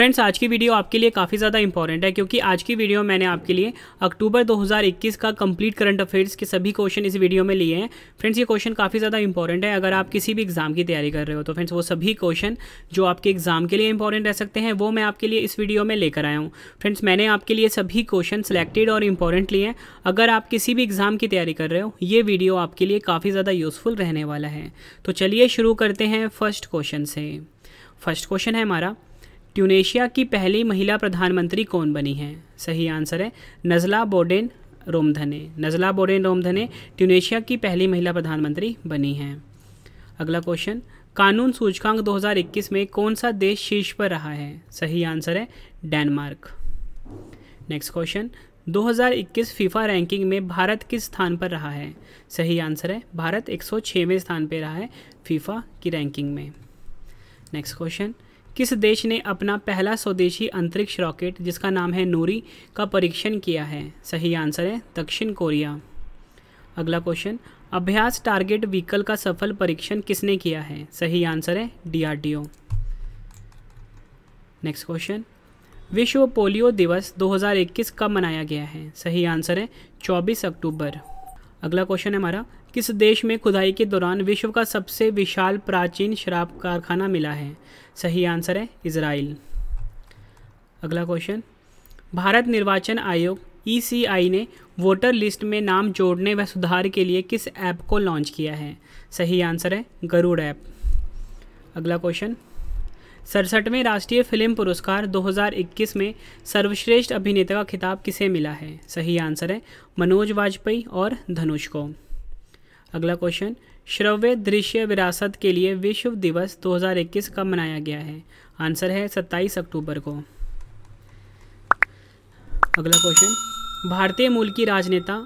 Friends, आज की video आपके लिए काफ़ी ज़्यादा इंपॉर्टेंट है क्योंकि आज की वीडियो मैंने आपके लिए अक्टूबर 2021 का कंप्लीट करंट अफेयर्स के सभी क्वेश्चन इस वीडियो में लिए हैं। फ्रेंड्स, ये क्वेश्चन काफ़ी ज़्यादा इंपॉर्टेंट है। अगर आप किसी भी एग्ज़ाम की तैयारी कर रहे हो तो फ्रेंड्स, वो सभी क्वेश्चन जो आपके एग्ज़ाम के लिए इंपॉर्टेंट रह सकते हैं, वो मैं आपके लिए इस वीडियो में लेकर आया हूँ। फ्रेंड्स, मैंने आपके लिए सभी क्वेश्चन सेलेक्टेड और इंपॉर्टेंट लिए हैं। अगर आप किसी भी एग्ज़ाम की तैयारी कर रहे हो, ये वीडियो आपके लिए काफ़ी ज़्यादा यूज़फुल रहने वाला है। तो चलिए शुरू करते हैं फ़र्स्ट क्वेश्चन से। फ़र्स्ट क्वेश्चन है हमारा ट्यूनेशिया की पहली महिला प्रधानमंत्री कौन बनी है? सही आंसर है Najla Bouden Romdhane. Najla Bouden Romdhane Tunisia की पहली महिला प्रधानमंत्री बनी हैं। अगला क्वेश्चन, कानून सूचकांक 2021 में कौन सा देश शीर्ष पर रहा है? सही आंसर है Denmark. Next question 2021 FIFA ranking में भारत किस स्थान पर रहा है? सही आंसर है भारत 106वें स्थान पर रहा है फीफा की रैंकिंग में। नेक्स्ट क्वेश्चन किस देश ने अपना पहला स्वदेशी अंतरिक्ष रॉकेट, जिसका नाम है नूरी, का परीक्षण किया है? सही आंसर है दक्षिण कोरिया। अगला क्वेश्चन अभ्यास टारगेट व्हीकल का सफल परीक्षण किसने किया है? सही आंसर है डीआरडीओ नेक्स्ट क्वेश्चन विश्व पोलियो दिवस 2021 कब मनाया गया है? सही आंसर है 24 अक्टूबर। अगला क्वेश्चन है हमारा, किस देश में खुदाई के दौरान विश्व का सबसे विशाल प्राचीन शराब कारखाना मिला है? सही आंसर है इसराइल अगला क्वेश्चन। भारत निर्वाचन आयोग ई e ने वोटर लिस्ट में नाम जोड़ने व सुधार के लिए किस ऐप को लॉन्च किया है? सही आंसर है गरुड़ ऐप। अगला क्वेश्चन। सड़सठवें राष्ट्रीय फ़िल्म पुरस्कार 2021 में सर्वश्रेष्ठ अभिनेता का खिताब किसे मिला है? सही आंसर है मनोज वाजपेयी और धनुष को। अगला क्वेश्चन। श्रव्य दृश्य विरासत के लिए विश्व दिवस 2021 कब मनाया गया है? आंसर है 27 अक्टूबर को। अगला क्वेश्चन भारतीय मूल की राजनेता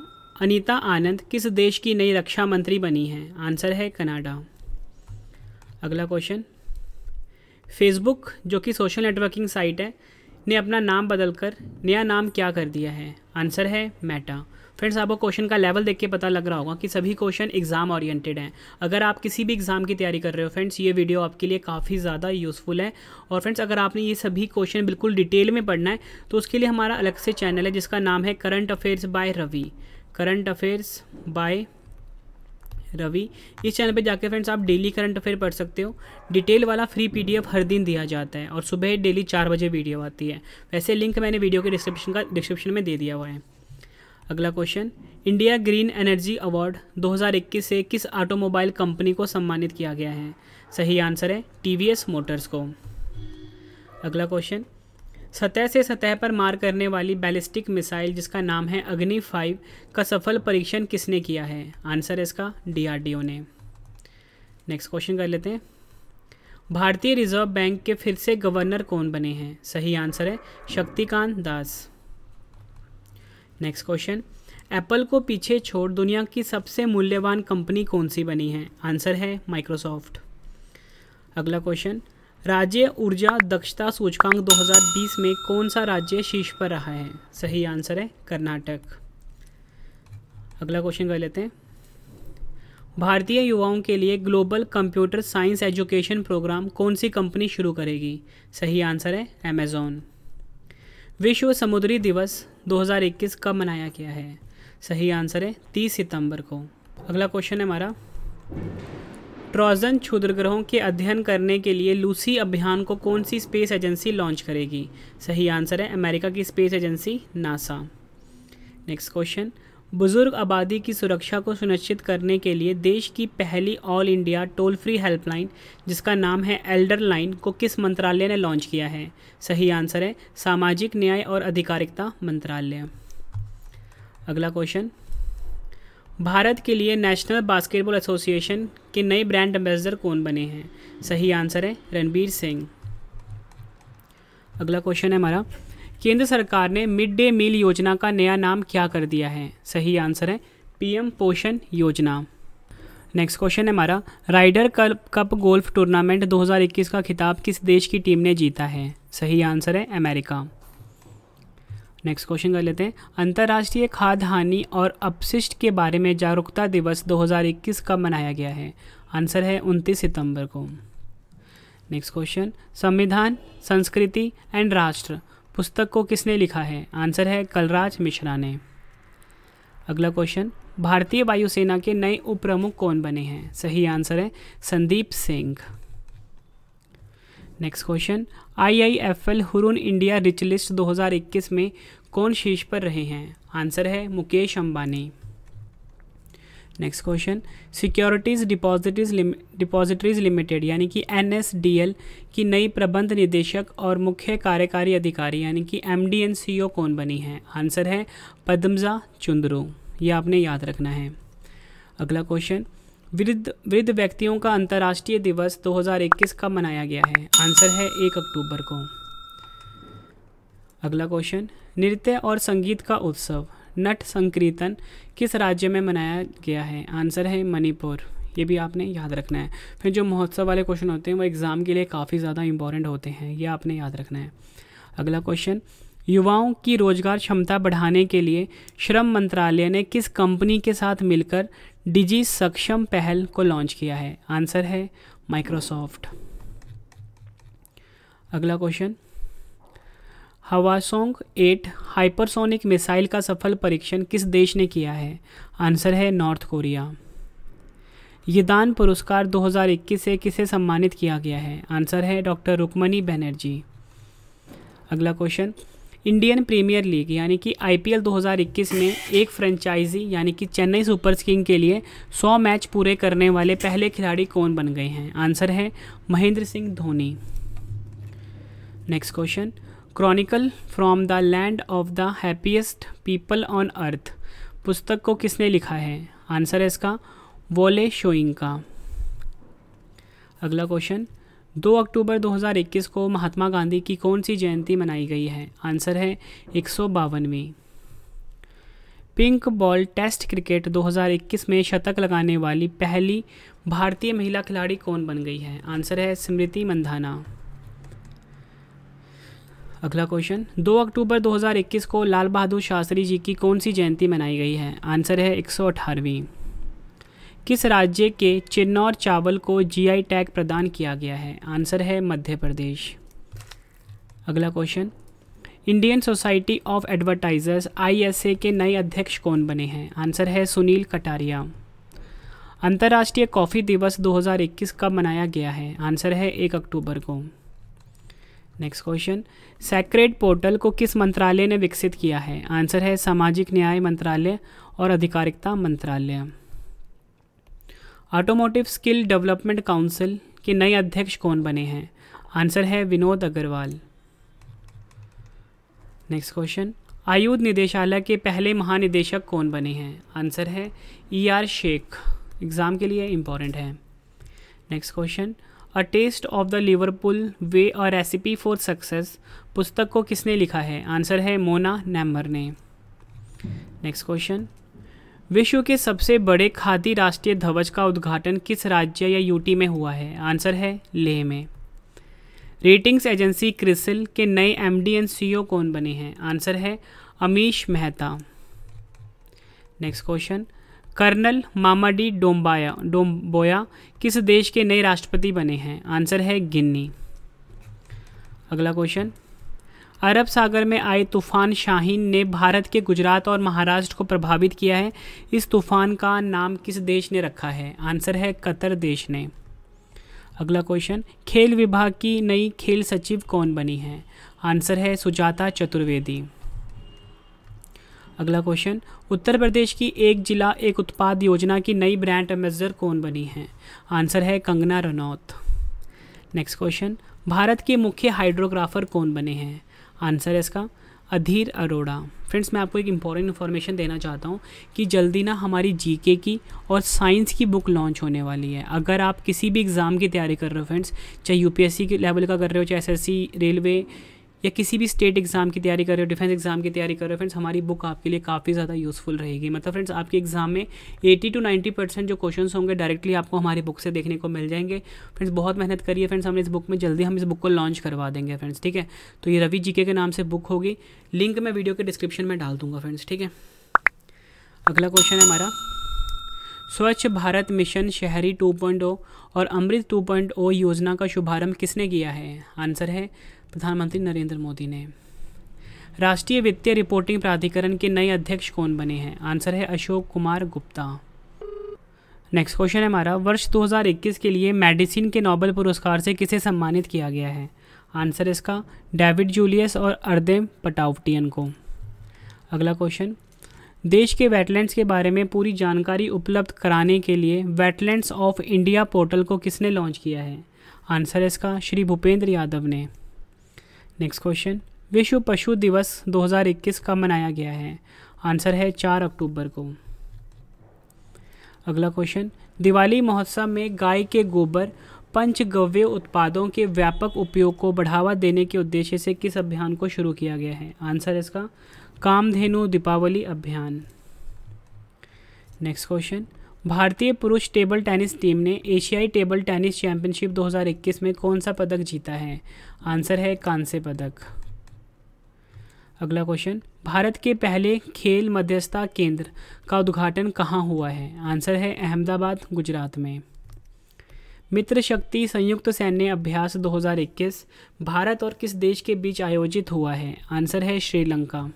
अनीता आनंद किस देश की नई रक्षा मंत्री बनी है? आंसर है कनाडा। अगला क्वेश्चन फेसबुक जो कि सोशल नेटवर्किंग साइट है, ने अपना नाम बदलकर नया नाम क्या कर दिया है? आंसर है मेटा। फ्रेंड्स आपको क्वेश्चन का लेवल देख के पता लग रहा होगा कि सभी क्वेश्चन एग्ज़ाम ओरिएंटेड हैं। अगर आप किसी भी एग्ज़ाम की तैयारी कर रहे हो फ्रेंड्स ये वीडियो आपके लिए काफ़ी ज़्यादा यूज़फुल है। और फ्रेंड्स अगर आपने ये सभी क्वेश्चन बिल्कुल डिटेल में पढ़ना है तो उसके लिए हमारा अलग से चैनल है, जिसका नाम है current affairs by Ravi current affairs by Ravi इस चैनल पे जाके फ्रेंड्स आप डेली करंट अफेयर पढ़ सकते हो। डिटेल वाला फ्री पीडीएफ हर दिन दिया जाता है, और सुबह डेली चार बजे वीडियो आती है। वैसे लिंक मैंने वीडियो के डिस्क्रिप्शन का डिस्क्रिप्शन में दे दिया हुआ है। अगला question India green energy award 2021 से किस ऑटोमोबाइल कंपनी को सम्मानित किया गया है? सही आंसर है टीवीएस मोटर्स को। अगला क्वेश्चन सतह से सतह पर मार करने वाली बैलिस्टिक मिसाइल जिसका नाम है अग्नि फाइव का सफल परीक्षण किसने किया है? आंसर है इसका डीआरडीओ ने। नेक्स्ट क्वेश्चन कर लेते हैं। भारतीय रिज़र्व बैंक के फिर से गवर्नर कौन बने हैं? सही आंसर है Shaktikanta Das. Next question Apple को पीछे छोड़ दुनिया की सबसे मूल्यवान कंपनी कौन सी बनी है? आंसर है माइक्रोसॉफ्ट अगला क्वेश्चन राज्य ऊर्जा दक्षता सूचकांक 2020 में कौन सा राज्य शीर्ष पर रहा है? सही आंसर है कर्नाटक. अगला क्वेश्चन कर लेते हैं. भारतीय युवाओं के लिए global computer science education programme कौन सी कंपनी शुरू करेगी? सही आंसर है अमेज़ॉन विश्व समुद्री दिवस 2021 कब मनाया गया है? सही आंसर है 30 सितंबर को। अगला क्वेश्चन है हमारा। ट्रॉजन क्षुद्र ग्रहों के अध्ययन करने के लिए लूसी अभियान को कौन सी स्पेस एजेंसी लॉन्च करेगी? सही आंसर है अमेरिका की space agency NASA. Next question बुज़ुर्ग आबादी की सुरक्षा को सुनिश्चित करने के लिए देश की पहली all India toll free helpline, जिसका नाम है एल्डर लाइन, को किस मंत्रालय ने लॉन्च किया है? सही आंसर है सामाजिक न्याय और अधिकारिकता मंत्रालय। अगला क्वेश्चन। भारत के लिए नेशनल बास्केटबॉल एसोसिएशन के नए ब्रांड एम्बेसडर कौन बने हैं? सही आंसर है रणबीर सिंह। अगला क्वेश्चन है हमारा। केंद्र सरकार ने मिड डे मील योजना का नया नाम क्या कर दिया है? सही आंसर है पीएम पोषण योजना। नेक्स्ट क्वेश्चन है हमारा राइडर कप गोल्फ टूर्नामेंट 2021 का खिताब किस देश की टीम ने जीता है? सही आंसर है अमेरिका। नेक्स्ट क्वेश्चन कर लेते हैं। अंतर्राष्ट्रीय खाद हानि और अपशिष्ट के बारे में जागरूकता दिवस 2021 कब मनाया गया है? आंसर है 29 सितंबर को। नेक्स्ट क्वेश्चन संविधान, संस्कृति एंड राष्ट्र। पुस्तक को किसने लिखा है? आंसर है कलराज मिश्रा ने। अगला क्वेश्चन, भारतीय वायुसेना के नए उप प्रमुख कौन बने हैं? सही आंसर है Sandeep Singh. Next question I I F L Hurun India rich list 2021 में कौन शीर्ष पर रहे हैं? आंसर है Mukesh Ambani. Next question securities depositories depositories limited यानी कि एनएसडीएल की नई प्रबंध निदेशक और मुख्य कार्यकारी अधिकारी, यानी कि M D and C E कौन बनी है? आंसर है पद्मजा चुंदरू। ये आपने याद रखना है। अगला क्वेश्चन वृद्ध वृद्ध व्यक्तियों का अंतर्राष्ट्रीय दिवस 2021 कब मनाया गया है? आंसर है एक अक्टूबर को। अगला क्वेश्चन नृत्य और संगीत का उत्सव. नट संकीर्तन किस राज्य में मनाया गया है? आंसर है मणिपुर। ये भी आपने याद रखना है। फिर जो महोत्सव वाले क्वेश्चन होते हैं, वो एग्ज़ाम के लिए काफ़ी ज़्यादा इंपॉर्टेंट होते हैं। ये आपने याद रखना है। अगला क्वेश्चन युवाओं की रोज़गार क्षमता बढ़ाने के लिए श्रम मंत्रालय ने किस कंपनी के साथ मिलकर डिजी सक्षम पहल को लॉन्च किया है? आंसर है माइक्रोसॉफ्ट अगला question Hwasong eight hypersonic missile का सफल परीक्षण किस देश ने किया है? आंसर है नॉर्थ कोरिया। यदान पुरस्कार 2021 से किसे सम्मानित किया गया है? आंसर है डॉक्टर रुकमणी बनर्जी। अगला क्वेश्चन। इंडियन प्रीमियर लीग, यानी कि आईपीएल 2021 में एक फ्रेंचाइजी, यानी कि चेन्नई सुपर किंग के लिए 100 मैच पूरे करने वाले पहले खिलाड़ी कौन बन गए हैं? आंसर है Mahendra Singh Dhoni. Next question. Chronicle from the land of the happiest people on earth पुस्तक को किसने लिखा है? आंसर है इसका वोले शोइंग का। अगला क्वेश्चन दो अक्टूबर 2021 को महात्मा गांधी की कौन सी जयंती मनाई गई है? आंसर है एक सौ पिंक बॉल टेस्ट क्रिकेट 2021 में शतक लगाने वाली पहली भारतीय महिला खिलाड़ी कौन बन गई है? आंसर है स्मृति मंधाना। अगला क्वेश्चन 2 अक्टूबर 2021 को लाल बहादुर शास्त्री जी की कौन सी जयंती मनाई गई है? आंसर है एक किस राज्य के चिन्नौर चावल को जीआई टैग प्रदान किया गया है? आंसर है मध्य प्रदेश। अगला question, Indian society of advertisers ISA के नए अध्यक्ष कौन बने हैं? आंसर है सुनील कटारिया। अंतर्राष्ट्रीय कॉफ़ी दिवस 2021 कब मनाया गया है? आंसर है एक अक्टूबर को। नेक्स्ट क्वेश्चन सेक्रेट पोर्टल को किस मंत्रालय ने विकसित किया है? आंसर है, सामाजिक न्याय मंत्रालय और अधिकारिकता मंत्रालय। ऑटोमोटिव स्किल डेवलपमेंट काउंसिल के नए अध्यक्ष कौन बने हैं? आंसर है, विनोद अग्रवाल। नेक्स्ट क्वेश्चन आयुध निदेशालय के पहले महानिदेशक कौन बने हैं? आंसर है ई आर शेख एग्ज़ाम के लिए इंपॉर्टेंट है। Next question a taste of the Liverpool way a recipe for success पुस्तक को किसने लिखा है? आंसर है मोना नैमर ने। नेक्स्ट क्वेश्चन विश्व के सबसे बड़े खादी राष्ट्रीय ध्वज का उद्घाटन किस राज्य या यूटी में हुआ है? आंसर है लेह में। रेटिंग्स एजेंसी क्रिसिल के नए M D and C E कौन बने हैं? आंसर है Amish Mehta. Next question colonel Mamady Doumbouya, Doumbouya किस देश के नए राष्ट्रपति बने हैं? आंसर है गिन्नी। अगला क्वेश्चन। अरब सागर में आए तूफ़ान शाहीन ने भारत के गुजरात और महाराष्ट्र को प्रभावित किया है। इस तूफ़ान का नाम किस देश ने रखा है? आंसर है कतर देश ने। अगला क्वेश्चन। खेल विभाग की नई खेल सचिव कौन बनी है? आंसर है सुजाता चतुर्वेदी। अगला क्वेश्चन, उत्तर प्रदेश की एक जिला, एक उत्पाद योजना की नई ब्रांड एम्बेसडर कौन बनी है? आंसर है कंगना रनौत। नेक्स्ट क्वेश्चन भारत के मुख्य हाइड्रोग्राफर कौन बने हैं? आंसर है इसका अधीर अरोड़ा। फ्रेंड्स मैं आपको एक इंपॉर्टेंट इन्फॉर्मेशन देना चाहता हूँ कि जल्दी ना हमारी जीके की और साइंस की बुक लॉन्च होने वाली है। अगर आप किसी भी एग्ज़ाम की तैयारी कर रहे हो फ्रेंड्स चाहे यूपीएससी के लेवल का कर रहे हो, चाहे एसएससी रेलवे या किसी भी स्टेट एग्ज़ाम की तैयारी कर रहे हो डिफेंस एग्ज़ाम की तैयारी कर रहे हो फ्रेंड्स हमारी बुक आपके लिए काफ़ी ज़्यादा यूज़फुल रहेगी। मतलब फ्रेंड्स आपके एग्ज़ाम में 80 टू 90 परसेंट जो क्वेश्चन होंगे डायरेक्टली आपको हमारी बुक से देखने को मिल जाएँगे। फ्रेंड्स बहुत मेहनत करिए फ्रेंड्स हमने इस बुक में, जल्दी हम इस बुक को लॉन्च करवा देंगे फ्रेंड्स ठीक है? तो ये रवि जी के नाम से बुक होगी। लिंक मैं वीडियो के डिस्क्रिप्शन में डाल दूँगा फ्रेंड्स ठीक है? अगला क्वेश्चन है हमारा, स्वच्छ भारत मिशन शहरी 2.0 और अमृत 2.0 योजना का शुभारंभ किसने किया है? आंसर है प्रधानमंत्री नरेंद्र मोदी ने। राष्ट्रीय वित्तीय रिपोर्टिंग प्राधिकरण के नए अध्यक्ष कौन बने हैं? आंसर है अशोक कुमार गुप्ता। नेक्स्ट क्वेश्चन है हमारा, वर्ष 2021 के लिए मेडिसिन के नोबेल पुरस्कार से किसे सम्मानित किया गया है? आंसर इसका, डेविड जूलियस और अर्देम पटावटियन को। अगला क्वेश्चन देश के वेटलैंड्स के बारे में पूरी जानकारी उपलब्ध कराने के लिए वेटलैंड्स ऑफ़ इंडिया पोर्टल को किसने लॉन्च किया है? आंसर इसका, श्री भूपेंद्र यादव ने। नेक्स्ट क्वेश्चन विश्व पशु दिवस 2021 कब मनाया गया है? आंसर है चार अक्टूबर को। अगला क्वेश्चन दिवाली महोत्सव में गाय के गोबर, पंचगव्य उत्पादों के व्यापक उपयोग को बढ़ावा देने के उद्देश्य से किस अभियान को शुरू किया गया है? आंसर इसका, कामधेनु दीपावली अभियान। नेक्स्ट क्वेश्चन भारतीय पुरुष टेबल टेनिस टीम ने एशियाई टेबल टेनिस चैंपियनशिप 2021 में कौन सा पदक जीता है? आंसर है कांस्य पदक। अगला क्वेश्चन। भारत के पहले खेल मध्यस्थता केंद्र का उद्घाटन कहाँ हुआ है? आंसर है अहमदाबाद, गुजरात में। मित्र शक्ति संयुक्त सैन्य अभ्यास 2021 भारत और किस देश के बीच आयोजित हुआ है? आंसर है श्रीलंका।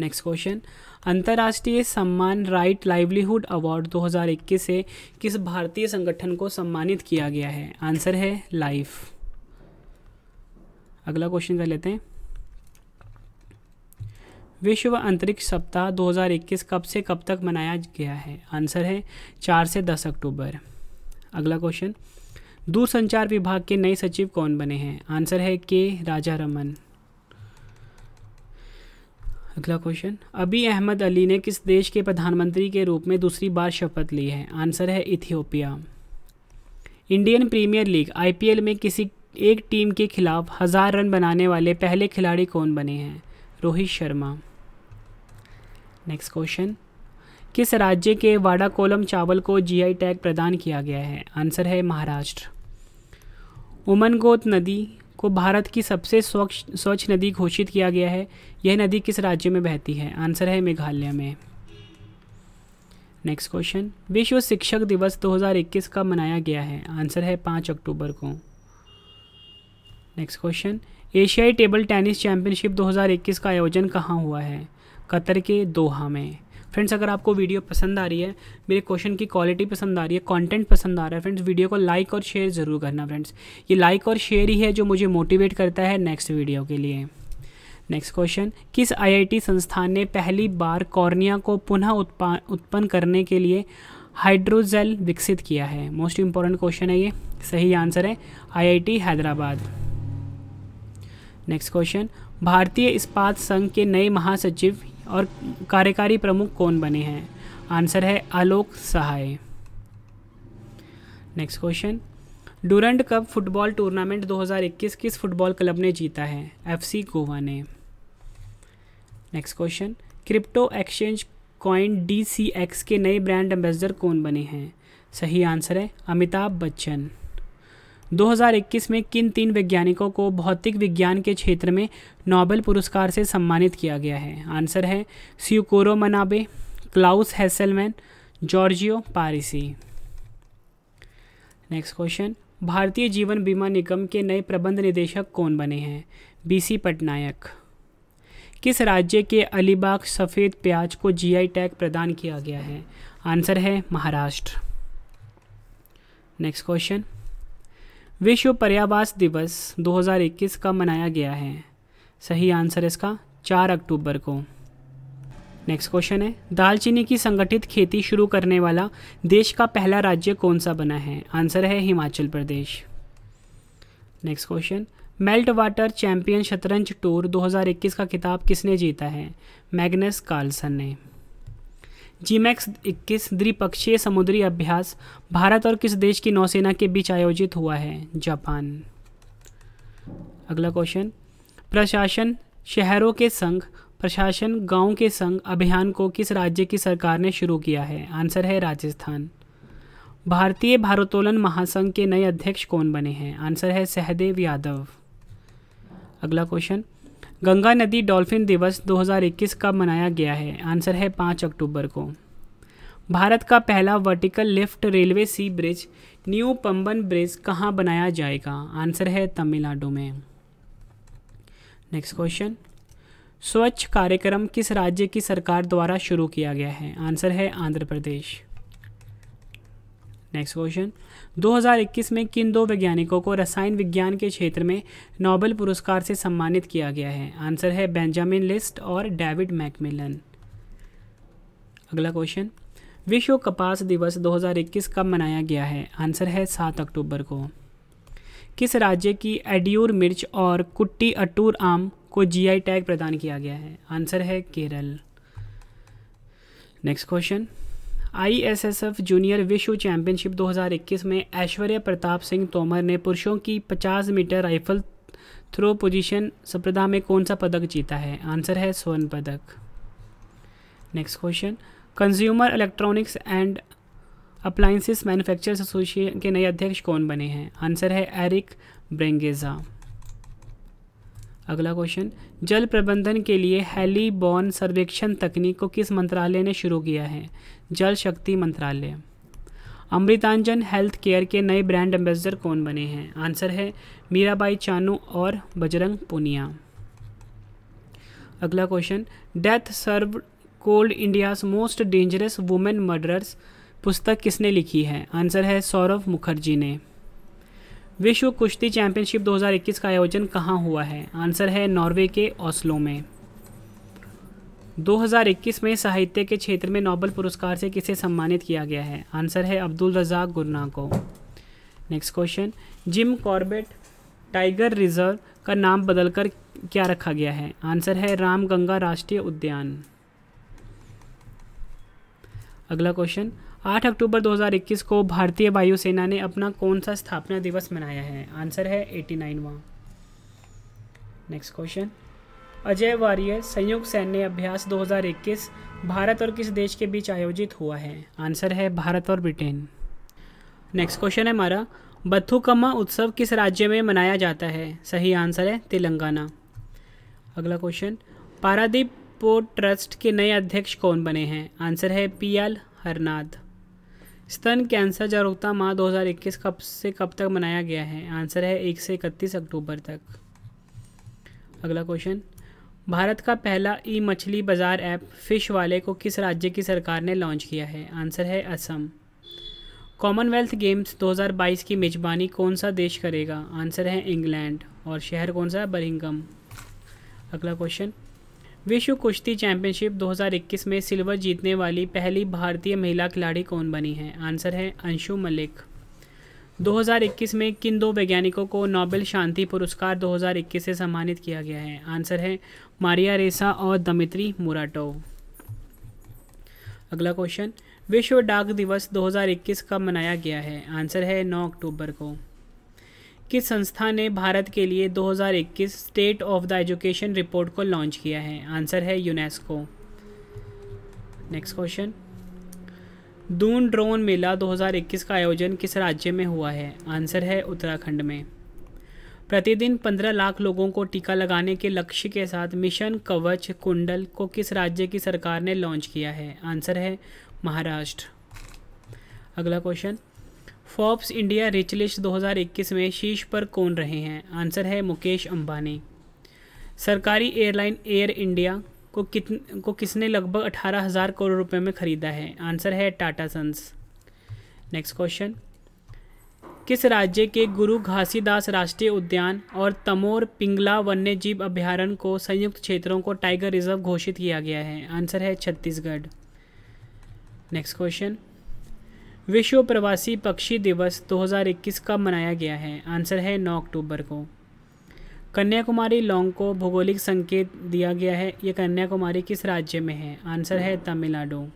Next question. अंतर्राष्ट्रीय सम्मान राइट लाइवलीहुड अवार्ड 2021 से किस भारतीय संगठन को सम्मानित किया गया है? आंसर है लाइफ अगला क्वेश्चन कर लेते हैं। विश्व अंतरिक्ष सप्ताह 2021 कब से कब तक मनाया गया है? आंसर है चार से दस अक्टूबर। अगला क्वेश्चन दूरसंचार विभाग के नए सचिव कौन बने हैं? आंसर है के राजा रमन अगला क्वेश्चन। अभी अहमद अली ने किस देश के प्रधानमंत्री के रूप में दूसरी बार शपथ ली है? आंसर है Ethiopia. Indian premier league, IPL में किसी एक टीम के खिलाफ हज़ार रन बनाने वाले पहले खिलाड़ी कौन बने हैं? रोहित शर्मा। Next question. किस राज्य के वाडा कोलम चावल को जीआई टैग प्रदान किया गया है? आंसर है महाराष्ट्र। उमनगोत नदी को भारत की सबसे स्वच्छ स्वच्छ नदी घोषित किया गया है। यह नदी किस राज्य में बहती है? आंसर है मेघालय में। नेक्स्ट क्वेश्चन विश्व शिक्षक दिवस 2021 कब मनाया गया है? आंसर है पाँच अक्टूबर को। नेक्स्ट क्वेश्चन एशियाई टेबल टेनिस चैंपियनशिप 2021 का आयोजन कहाँ हुआ है? कतर के, दोहा में। फ्रेंड्स अगर आपको वीडियो पसंद आ रही है, मेरे क्वेश्चन की क्वालिटी पसंद आ रही है कंटेंट पसंद आ रहा है फ्रेंड्स वीडियो को लाइक और शेयर ज़रूर करना फ्रेंड्स ये लाइक और शेयर ही है जो मुझे मोटिवेट करता है नेक्स्ट वीडियो के लिए. नेक्स्ट क्वेश्चन किस आईआईटी संस्थान ने पहली बार कॉर्निया को पुनः उत्पन्न करने के लिए हाइड्रोजेल विकसित किया है? मोस्ट इंपॉर्टेंट क्वेश्चन है ये. सही आंसर है आईआईटी हैदराबाद. नेक्स्ट क्वेश्चन भारतीय इस्पात संघ के नए महासचिव और कार्यकारी प्रमुख कौन बने हैं? आंसर है Alok Sahay. Next question Durand cup football tournament 2021 किस फुटबॉल क्लब ने जीता है? एफसी गोवा ने। Next question crypto exchange coin DCX के नए ब्रांड एम्बेसडर कौन बने हैं? सही आंसर है अमिताभ बच्चन। 2021 में किन तीन वैज्ञानिकों को भौतिक विज्ञान के क्षेत्र में नोबेल पुरस्कार से सम्मानित किया गया है? आंसर है Syukuro Manabe, Klaus Hasselmann, Giorgio Parisi. Next question, भारतीय जीवन बीमा निगम के नए प्रबंध निदेशक कौन बने हैं? बीसी पटनायक। किस राज्य के अलीबाग सफ़ेद प्याज को जीआई टैग प्रदान किया गया है? आंसर है महाराष्ट्र। नेक्स्ट क्वेश्चन विश्व पर्यावास दिवस 2021 का मनाया गया है? सही आंसर इसका चार अक्टूबर को। नेक्स्ट क्वेश्चन है, दालचीनी की संगठित खेती शुरू करने वाला देश का पहला राज्य कौन सा बना है? आंसर है Himachal Pradesh. Next question meltwater champion शतरंज टूर 2021 का खिताब किसने जीता है? मैग्नस कार्लसन ने। जीमैक्स इक्कीस द्विपक्षीय समुद्री अभ्यास भारत और किस देश की नौसेना के बीच आयोजित हुआ है? जापान। अगला क्वेश्चन प्रशासन शहरों के संघ प्रशासन गाँव के संघ अभियान को किस राज्य की सरकार ने शुरू किया है? आंसर है राजस्थान। भारतीय भारोत्तोलन महासंघ के नए अध्यक्ष कौन बने हैं? आंसर है सहदेव यादव। अगला क्वेश्चन गंगा नदी डॉल्फिन दिवस 2021 कब मनाया गया है। आंसर है पाँच अक्टूबर को। भारत का पहला vertical lift railway sea bridge, new Pamban bridge कहाँ बनाया जाएगा? आंसर है तमिलनाडु में। नेक्स्ट क्वेश्चन स्वच्छ कार्यक्रम किस राज्य की सरकार द्वारा शुरू किया गया है? आंसर है आंध्र प्रदेश। नेक्स्ट क्वेश्चन 2021 में किन दो वैज्ञानिकों को रसायन विज्ञान के क्षेत्र में नोबेल पुरस्कार से सम्मानित किया गया है? आंसर है बेंजामिन लिस्ट और डेविड मैकमिलन। अगला क्वेश्चन। विश्व कपास दिवस 2021 कब मनाया गया है? आंसर है सात अक्टूबर को। किस राज्य की एड्यूर मिर्च और कुट्टी अटूर आम को जीआई टैग प्रदान किया गया है? आंसर है Kerala. Next question. ISSF junior विश्व चैंपियनशिप 2021 में ऐश्वर्या प्रताप सिंह तोमर ने पुरुषों की 50 मीटर राइफल थ्रो पोजीशन स्पर्धा में कौन सा पदक जीता है? आंसर है स्वर्ण पदक। Next question consumer electronics and appliances manufacturers association के नए अध्यक्ष कौन बने हैं? आंसर है एरिक ब्रेंगेजा। अगला क्वेश्चन जल प्रबंधन के लिए हेली बॉर्न सर्वेक्षण तकनीक को किस मंत्रालय ने शुरू किया है? जल शक्ति मंत्रालय। अमृतांजन हेल्थ केयर के नए ब्रांड एम्बेसडर कौन बने हैं? आंसर है मीराबाई चानू और बजरंग पुनिया। अगला question, death serve cold India's most dangerous women murderers पुस्तक किसने लिखी है? आंसर है सौरभ मुखर्जी ने। विश्व कुश्ती चैंपियनशिप 2021 का आयोजन कहाँ हुआ है? आंसर है नॉर्वे के ओस्लो में। 2021 में साहित्य के क्षेत्र में नोबेल पुरस्कार से किसे सम्मानित किया गया है? आंसर है अब्दुल रजाक गुरना को next question Jim Corbett tiger reserve का नाम बदलकर क्या रखा गया है? आंसर है रामगंगा राष्ट्रीय उद्यान। अगला क्वेश्चन 8 अक्टूबर 2021 को भारतीय वायुसेना ने अपना कौन सा स्थापना दिवस मनाया है? आंसर है एटी नाइनवा नेक्स्ट क्वेश्चन अजय वारियर, संयुक्त सैन्य अभ्यास 2021 भारत और किस देश के बीच आयोजित हुआ है? आंसर है भारत और ब्रिटेन। नेक्स्ट क्वेश्चन है हमारा बथुकम्मा उत्सव किस राज्य में मनाया जाता है? सही आंसर है तेलंगाना। अगला क्वेश्चन, पारादीप पोर्ट ट्रस्ट के नए अध्यक्ष कौन बने हैं? आंसर है पी एल हरनाद स्तन कैंसर जागरूकता माह 2021 कब से कब तक मनाया गया है? आंसर है एक से इकतीस अक्टूबर तक। अगला क्वेश्चन भारत का पहला ई मछली बाज़ार ऐप फ़िश वाले को किस राज्य की सरकार ने लॉन्च किया है? आंसर है असम। कॉमनवेल्थ गेम्स 2022 की मेजबानी कौन सा देश करेगा? आंसर है इंग्लैंड। और शहर कौन सा है? बरिंगम। अगला क्वेश्चन। विश्व कुश्ती चैंपियनशिप 2021 में सिल्वर जीतने वाली पहली भारतीय महिला खिलाड़ी कौन बनी है? आंसर है अंशु मलिक। 2021 में किन दो वैज्ञानिकों को नोबेल शांति पुरस्कार 2021 से सम्मानित किया गया है? आंसर है मारिया रेसा और दमित्री मुराटोव। अगला क्वेश्चन, विश्व डाक दिवस 2021 कब मनाया गया है? आंसर है 9 अक्टूबर को। किस संस्था ने भारत के लिए 2021 state of the education report को लॉन्च किया है? आंसर है UNESCO. Next question Doon drone Mela 2021 का आयोजन किस राज्य में हुआ है? आंसर है उत्तराखंड में। प्रतिदिन 15 लाख लोगों को टीका लगाने के लक्ष्य के साथ मिशन कवच कुंडल को किस राज्य की सरकार ने लॉन्च किया है? आंसर है महाराष्ट्र। अगला question. Forbes India rich list 2021 में शीर्ष पर कौन रहे हैं? आंसर है मुकेश अंबानी। सरकारी एयरलाइन एयर इंडिया को कित, को किसने लगभग अठारह हज़ार करोड़ रुपए में ख़रीदा है? आंसर है टाटा सन्स। Next question. किस राज्य के गुरु घासीदास राष्ट्रीय उद्यान और तमोर पिंगला वन्य जीव अभ्यारण्य को संयुक्त क्षेत्रों को टाइगर रिज़र्व घोषित किया गया है? आंसर है छत्तीसगढ़। Next question. विश्व प्रवासी पक्षी दिवस 2021 कब मनाया गया है? आंसर है 9 अक्टूबर को। कन्याकुमारी लॉन्ग को भौगोलिक संकेत दिया गया है। ये कन्याकुमारी किस राज्य में है? आंसर है Tamil Nadu.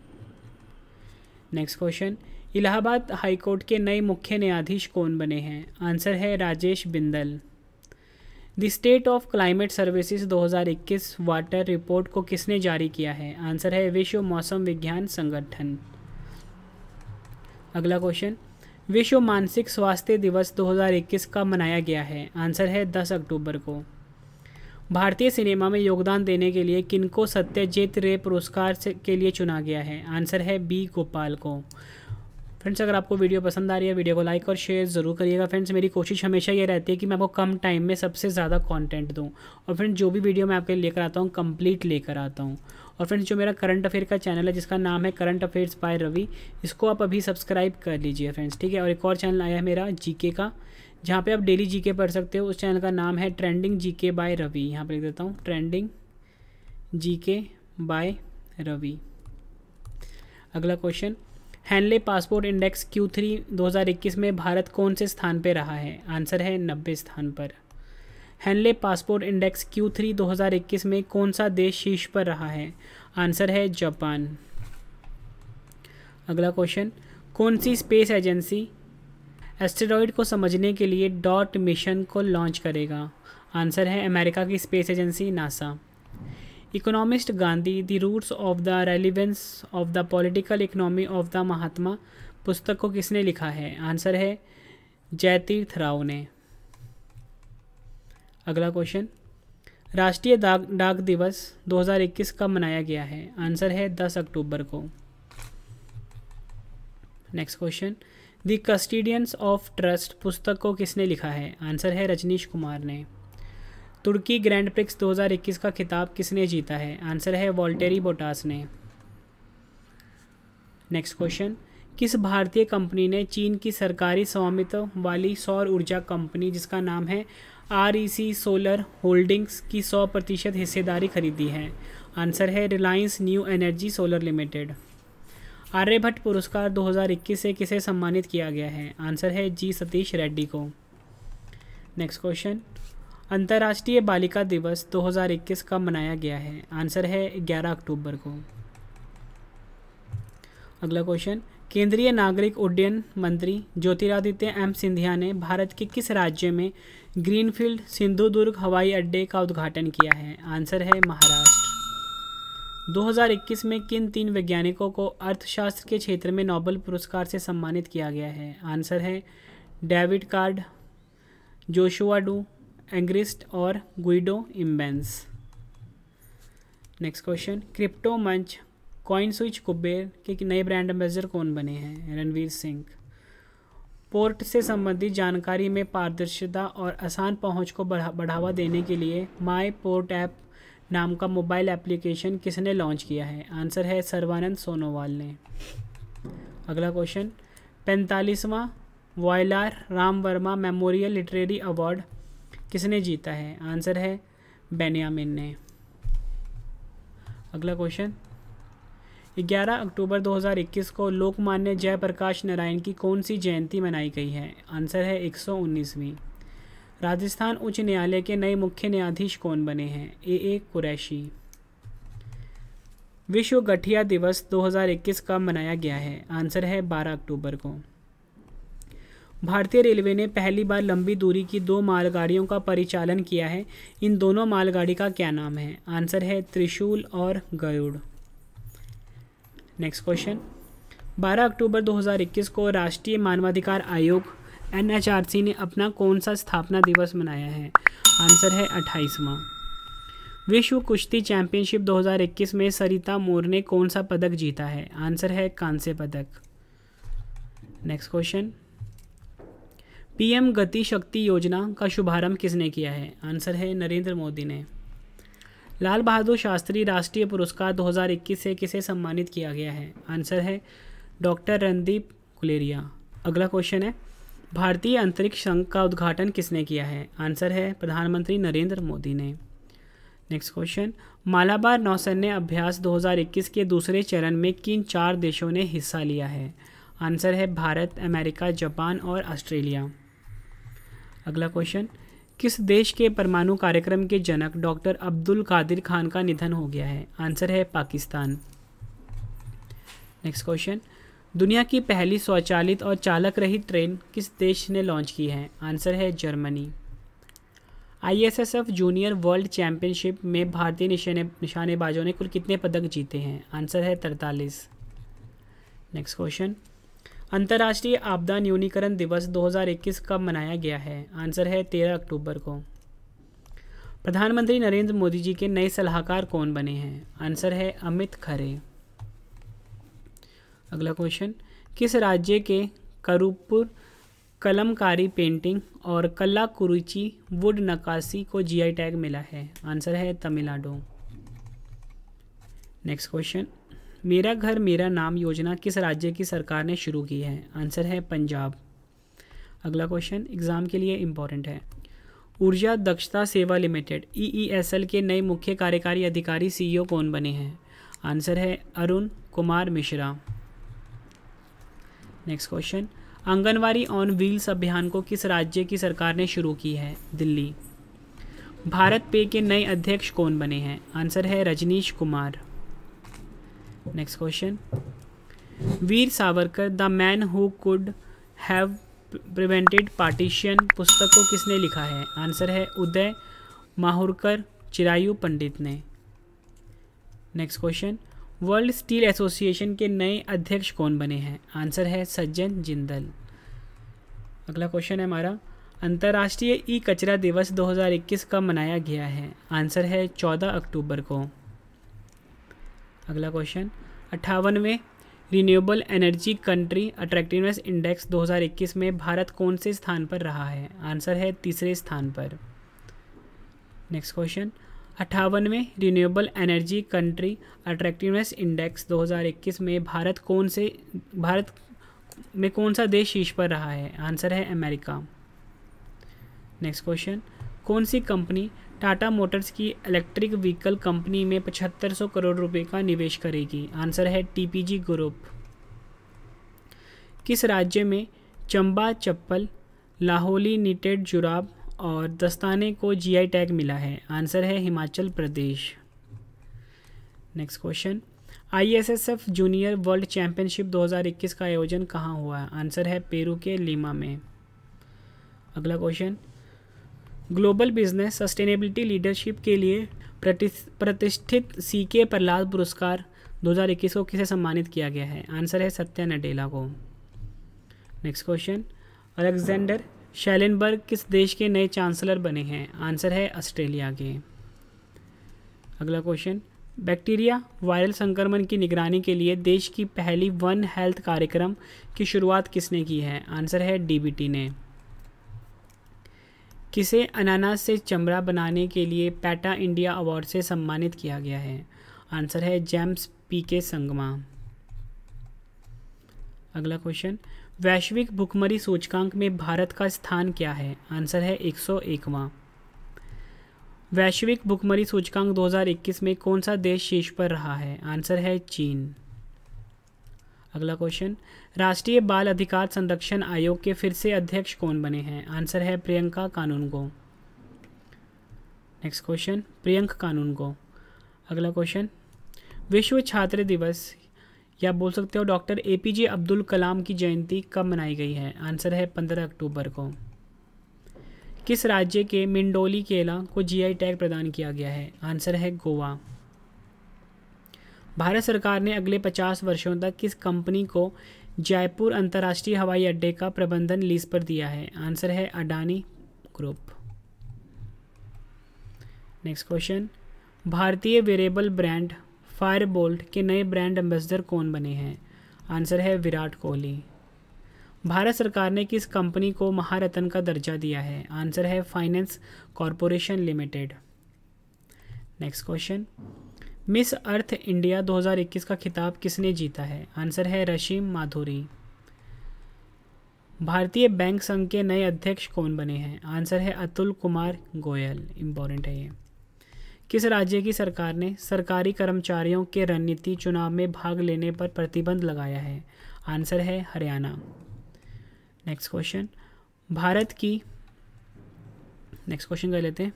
Next question Allahabad high court के नए मुख्य न्यायाधीश कौन बने हैं? आंसर है Rajesh Bindal. The state of climate services 2021 water report को किसने जारी किया है? आंसर है विश्व मौसम विज्ञान संगठन। अगला क्वेश्चन विश्व मानसिक स्वास्थ्य दिवस 2021 का मनाया गया है। आंसर है 10 अक्टूबर को। भारतीय सिनेमा में योगदान देने के लिए किनको सत्यजीत रे पुरस्कार के लिए चुना गया है। आंसर है बी गोपाल को। फ्रेंड्स, अगर आपको वीडियो पसंद आ रही है, वीडियो को लाइक और शेयर ज़रूर करिएगा। फ्रेंड्स, मेरी कोशिश हमेशा ये रहती है कि मैं आपको कम टाइम में सबसे ज़्यादा कंटेंट दूँ। और फ्रेंड्स, जो भी वीडियो मैं आपके लेकर आता हूँ कंप्लीट लेकर आता हूँ। और फ्रेंड्स जो मेरा करंट अफेयर का चैनल है, जिसका नाम है करंट अफेयर्स बाय रवि, इसको आप अभी सब्सक्राइब कर लीजिए फ्रेंड्स ठीक है? और एक और चैनल आया है मेरा जी का, जहाँ पे आप डेली जीके पढ़ सकते हो। उस चैनल का नाम है ट्रेंडिंग जीके बाय रवि। यहाँ पर लिख देता हूँ ट्रेंडिंग जीके बाय रवि। अगला question Henley passport index Q three दो में भारत कौन से स्थान पर रहा है? आंसर है नब्बे स्थान पर। Henley passport index Q three दो हज़ार इक्कीस में कौन सा देश शीर्ष पर रहा है? आंसर है जापान। अगला क्वेश्चन, कौन सी स्पेस एजेंसी एस्टेरॉयड को समझने के लिए डॉट मिशन को लॉन्च करेगा? आंसर है अमेरिका की space agency NASA. Economist Gandhi, the roots of the relevance of the political economy of the Mahatma पुस्तक को किसने लिखा है? आंसर है जयतीर्थ राव ने। अगला क्वेश्चन। राष्ट्रीय डाक डाक दिवस 2021 कब मनाया गया है? आंसर है 10 अक्टूबर को। Next question the custodians of trust पुस्तक को किसने लिखा है? आंसर है रजनीश कुमार ने। तुर्की ग्रैंड प्रिक्स 2021 का खिताब किसने जीता है? आंसर है वॉल्टेरी बोटास ने। नेक्स्ट क्वेश्चन किस भारतीय कंपनी ने चीन की सरकारी स्वामित्व वाली सौर ऊर्जा कंपनी, जिसका नाम है R E C solar holdings की 100 प्रतिशत हिस्सेदारी खरीदी है। आंसर है Reliance new energy solar limited. Aryabhata पुरस्कार 2021 से किसे सम्मानित किया गया है? आंसर है जी सतीश रेड्डी को। Next question. अंतर्राष्ट्रीय बालिका दिवस 2021 कब मनाया गया है? आंसर है 11 अक्टूबर को। अगला क्वेश्चन। केंद्रीय नागरिक उड्डयन मंत्री ज्योतिरादित्य एम सिंधिया ने भारत के किस राज्य में ग्रीनफील्ड सिंधुदुर्ग हवाई अड्डे का उद्घाटन किया है? आंसर है महाराष्ट्र। 2021 में किन तीन वैज्ञानिकों को अर्थशास्त्र के क्षेत्र में नोबेल पुरस्कार से सम्मानित किया गया है? आंसर है David Card, Joshua do, Angrist और Guido Imbens next question, crypto मंच कॉइन स्विच कुबेर के नए ब्रांड एम्बेसडर कौन बने हैं? रणवीर सिंह। पोर्ट से संबंधित जानकारी में पारदर्शिता और आसान पहुँच को बढ़ा, बढ़ावा देने के लिए माई पोर्ट ऐप नाम का मोबाइल एप्लीकेशन किसने लॉन्च किया है? आंसर है सर्वानंद सोनोवाल ने। अगला question पैंतालीसवां Vayalar Rama Varma memorial literary award किसने जीता है? आंसर है बेनियामिन ने। अगला क्वेश्चन 11 अक्टूबर 2021 को लोकमान्य जयप्रकाश नारायण की कौन सी जयंती मनाई गई है? आंसर है 119वीं राजस्थान उच्च न्यायालय के नए मुख्य न्यायाधीश कौन बने हैं? ए. ए. कुरैशी। विश्व गठिया दिवस 2021 कब मनाया गया है? आंसर है 12 अक्टूबर को। भारतीय रेलवे ने पहली बार लंबी दूरी की दो मालगाड़ियों का परिचालन किया है। इन दोनों मालगाड़ी का क्या नाम है? आंसर है त्रिशूल और गरुड़। नेक्स्ट क्वेश्चन 12 अक्टूबर 2021 को राष्ट्रीय मानवाधिकार आयोग, एनएचआरसी ने अपना कौन सा स्थापना दिवस मनाया है? आंसर है अट्ठाईसवां। विश्व कुश्ती चैंपियनशिप 2021 में सरिता मोर ने कौन सा पदक जीता है? आंसर है कांस्य पदक। नेक्स्ट क्वेश्चन पीएम गति शक्ति योजना का शुभारंभ किसने किया है? आंसर है नरेंद्र मोदी ने। लाल बहादुर शास्त्री राष्ट्रीय पुरस्कार 2021 से किसे सम्मानित किया गया है? आंसर है डॉक्टर रणदीप गुलेरिया। अगला क्वेश्चन है, भारतीय अंतरिक्ष संघ का उद्घाटन किसने किया है? आंसर है प्रधानमंत्री नरेंद्र मोदी ने। नेक्स्ट क्वेश्चन, मालाबार नौसैन्य अभ्यास 2021 के दूसरे चरण में किन चार देशों ने हिस्सा लिया है? आंसर है भारत, अमेरिका, जापान और ऑस्ट्रेलिया। अगला क्वेश्चन किस देश के परमाणु कार्यक्रम के जनक डॉक्टर अब्दुल कादिर खान का निधन हो गया है? आंसर है पाकिस्तान। नेक्स्ट क्वेश्चन दुनिया की पहली स्वचालित और चालक रहित ट्रेन किस देश ने लॉन्च की है? आंसर है Germany. ISSF junior world championship में भारतीय निशाने, निशानेबाजों ने कुल कितने पदक जीते हैं? आंसर है तरतालीस नेक्स्ट क्वेश्चन अंतर्राष्ट्रीय आपदा न्यूनीकरण दिवस 2021 कब मनाया गया है? आंसर है 13 अक्टूबर को। प्रधानमंत्री नरेंद्र मोदी जी के नए सलाहकार कौन बने हैं? आंसर है अमित खरे। अगला क्वेश्चन किस राज्य के करूपुर कलमकारी पेंटिंग और कला कुरुचि वुड नक्काशी को जीआई टैग मिला है? आंसर है तमिलनाडु। नेक्स्ट क्वेश्चन मेरा घर मेरा नाम योजना किस राज्य की सरकार ने शुरू की है? आंसर है पंजाब। अगला क्वेश्चन एग्ज़ाम के लिए इंपॉर्टेंट है। ऊर्जा दक्षता सेवा लिमिटेड ईईएसएल के नए मुख्य कार्यकारी अधिकारी सीईओ कौन बने हैं? आंसर है Arun Kumar Mishra. Next question anganwadi on wheels अभियान को किस राज्य की सरकार ने शुरू की है? दिल्ली। भारत पे के नए अध्यक्ष कौन बने हैं? आंसर है Rajnish Kumar. Next question Veer Savarkar the man who could have prevented partition पुस्तक को किसने लिखा है? आंसर है उदय माहुरकर, चिरायु पंडित ने। Next question world steel association के नए अध्यक्ष कौन बने हैं? आंसर है सज्जन जिंदल। अगला क्वेश्चन है हमारा। अंतर्राष्ट्रीय ई कचरा दिवस 2021 कब मनाया गया है? आंसर है 14 अक्टूबर को। अगला question. अट्ठावनवें renewable energy country attractiveness index 2021 में भारत कौन से स्थान पर रहा है? आंसर है तीसरे स्थान पर। Next question अट्ठावनवें renewable energy country attractiveness index 2021 में भारत कौन से, भारत में कौन सा देश शीर्ष पर रहा है? आंसर है अमेरिका। नेक्स्ट क्वेश्चन कौन सी कंपनी टाटा मोटर्स की इलेक्ट्रिक व्हीकल कंपनी में पचहत्तर सौ करोड़ रुपए का निवेश करेगी। आंसर है टीपीजी ग्रुप। किस राज्य में चंबा, चप्पल, लाहौली, निटेड, जुराब और दस्ताने को जीआई टैग मिला है? आंसर है Himachal Pradesh. Next question ISSF junior world championship 2021 का आयोजन कहाँ हुआ? है आंसर है पेरू के लीमा में। अगला question global business sustainability leadership के लिए प्रतिष्ठित सी के प्रहलाद पुरस्कार 2021 को किसे सम्मानित किया गया है? आंसर है सत्या नडेला को। नेक्स्ट क्वेश्चन अलेक्जेंडर शैलेनबर्ग किस देश के नए चांसलर बने हैं? आंसर है ऑस्ट्रेलिया के। अगला क्वेश्चन बैक्टीरिया वायरल संक्रमण की निगरानी के लिए देश की पहली वन हेल्थ कार्यक्रम की शुरुआत किसने की है? आंसर है डीबीटी ने। किसे अनानास से चमड़ा बनाने के लिए पैटा इंडिया अवार्ड से सम्मानित किया गया है? आंसर है जेम्स पी के संगमा। अगला क्वेश्चन। वैश्विक भुखमरी सूचकांक में भारत का स्थान क्या है? आंसर है एक सौ एकवा। वैश्विक भुखमरी सूचकांक 2021 में कौन सा देश शीर्ष पर रहा है? आंसर है चीन। अगला क्वेश्चन राष्ट्रीय बाल अधिकार संरक्षण आयोग के फिर से अध्यक्ष कौन बने हैं? आंसर है प्रियंका कानून को नेक्स्ट क्वेश्चन प्रियंक कानून को अगला क्वेश्चन विश्व छात्र दिवस, या बोल सकते हो doctor A P J Abdul Kalam की जयंती कब मनाई गई है? आंसर है पंद्रह अक्टूबर को। किस राज्य के मिंडोली केला को जीआई टैग प्रदान किया गया है? आंसर है गोवा। भारत सरकार ने अगले 50 वर्षों तक किस कंपनी को जयपुर अंतर्राष्ट्रीय हवाई अड्डे का प्रबंधन लीज पर दिया है? आंसर है अडानी ग्रुप। नेक्स्ट क्वेश्चन भारतीय वेरेबल ब्रांड फायरबोल्ट के नए ब्रांड एम्बेसडर कौन बने हैं? आंसर है विराट कोहली। भारत सरकार ने किस कंपनी को महारत्न का दर्जा दिया है? आंसर है finance corporation limited. Next question Miss Earth India 2021 का खिताब किसने जीता है? आंसर है रशीम माधुरी। भारतीय बैंक संघ के नए अध्यक्ष कौन बने हैं? आंसर है अतुल कुमार गोयल। इम्पोर्टेंट है ये। किस राज्य की सरकार ने सरकारी कर्मचारियों के रणनीति चुनाव में भाग लेने पर प्रतिबंध लगाया है? आंसर है हरियाणा। नेक्स्ट क्वेश्चन भारत की नेक्स्ट क्वेश्चन कर लेते हैं।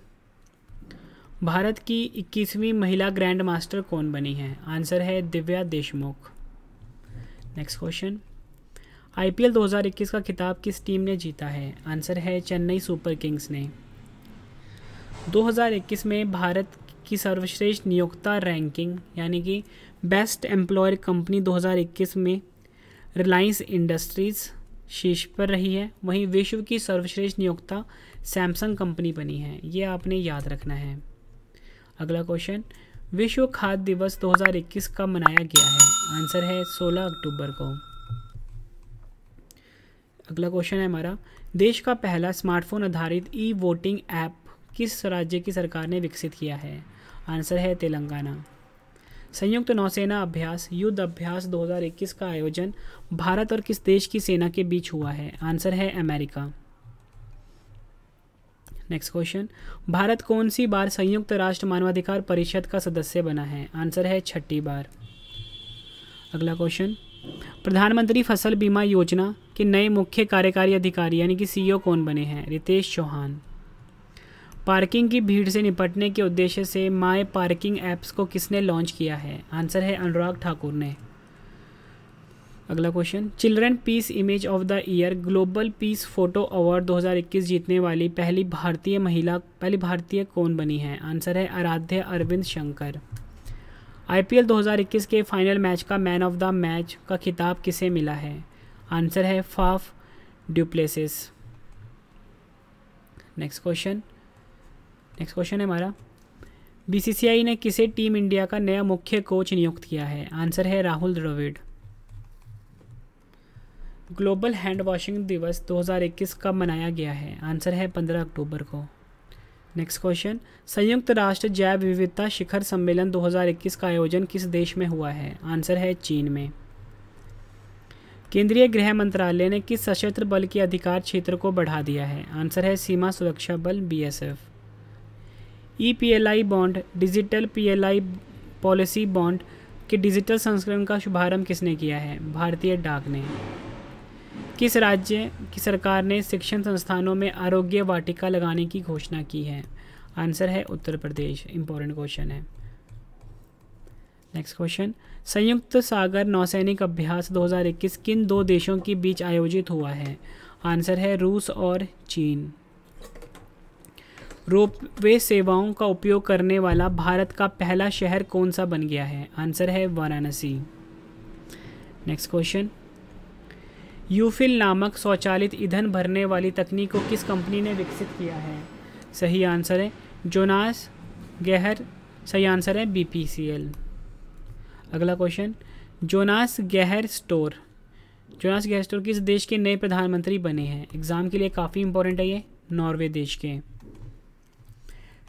भारत की 21वीं महिला ग्रैंड मास्टर कौन बनी है? आंसर है Divya Deshmukh. Next question IPL 2021 का खिताब किस टीम ने जीता है? आंसर है चेन्नई सुपर किंग्स ने। 2021 में भारत की सर्वश्रेष्ठ नियोक्ता रैंकिंग, यानी कि बेस्ट एम्प्लॉयर कंपनी 2021 में रिलायंस इंडस्ट्रीज़ शीर्ष पर रही है। वहीं विश्व की सर्वश्रेष्ठ नियोक्ता सैमसंग कंपनी बनी है। ये आपने याद रखना है। अगला क्वेश्चन विश्व खाद्य दिवस 2021 कब मनाया गया है? आंसर है 16 अक्टूबर को। अगला क्वेश्चन है हमारा, देश का पहला स्मार्टफ़ोन आधारित ई वोटिंग ऐप किस राज्य की सरकार ने विकसित किया है? आंसर है तेलंगाना। संयुक्त नौसेना अभ्यास, युद्ध अभ्यास 2021 का आयोजन भारत और किस देश की सेना के बीच हुआ है? आंसर है अमेरिका। नेक्स्ट क्वेश्चन भारत कौन सी बार संयुक्त राष्ट्र मानवाधिकार परिषद का सदस्य बना है? आंसर है छठी बार। अगला क्वेश्चन प्रधानमंत्री फ़सल बीमा योजना के नए मुख्य कार्यकारी अधिकारी यानी कि सीईओ कौन बने हैं? रितेश चौहान। पार्किंग की भीड़ से निपटने के उद्देश्य से माई पार्किंग ऐप्स को किसने लॉन्च किया है? आंसर है अनुराग ठाकुर ने। अगला question children peace image of the year global peace photo award 2021 जीतने वाली पहली भारतीय महिला, पहली भारतीय कौन बनी है? आंसर है आराध्य अरविंद शंकर। आईपीएल 2021 के फाइनल मैच का मैन ऑफ़ द मैच का खिताब किसे मिला है? आंसर है Faf du Plessis. Next question next question है हमारा। बीसीसीआई ने किसे टीम इंडिया का नया मुख्य कोच नियुक्त किया है? आंसर है Rahul Dravid. Global hand washing दिवस 2021 कब मनाया गया है। आंसर है 15 अक्टूबर को। नेक्स्ट क्वेश्चन, संयुक्त राष्ट्र जैव विविधता शिखर सम्मेलन 2021 का आयोजन किस देश में हुआ है? आंसर है चीन में। केंद्रीय गृह मंत्रालय ने किस सशस्त्र बल के अधिकार क्षेत्र को बढ़ा दिया है? आंसर है सीमा सुरक्षा बल BSF E P L I bond, digital P L I policy bond के डिजिटल संस्करण का शुभारंभ किसने किया है? भारतीय डाक ने। किस राज्य की सरकार ने शिक्षण संस्थानों में आरोग्य वाटिका लगाने की घोषणा की है? आंसर है उत्तर प्रदेश। इंपॉर्टेंट क्वेश्चन है। नेक्स्ट क्वेश्चन संयुक्त सागर नौसैनिक अभ्यास 2021 किन दो देशों के बीच आयोजित हुआ है? आंसर है रूस और चीन। रोपवे सेवाओं का उपयोग करने वाला भारत का पहला शहर कौन सा बन गया है? आंसर है वाराणसी। नेक्स्ट क्वेश्चन यूफिल नामक स्वचालित ईंधन भरने वाली तकनीक को किस कंपनी ने विकसित किया है? सही आंसर है जोनास, गहर, सही आंसर है बीपीसीएल। अगला question, Jonas Gahr Store. Jonas Gahr Store किस देश के नए प्रधानमंत्री बने हैं? एग्ज़ाम के लिए काफ़ी इंपॉर्टेंट है ये, नॉर्वे देश के।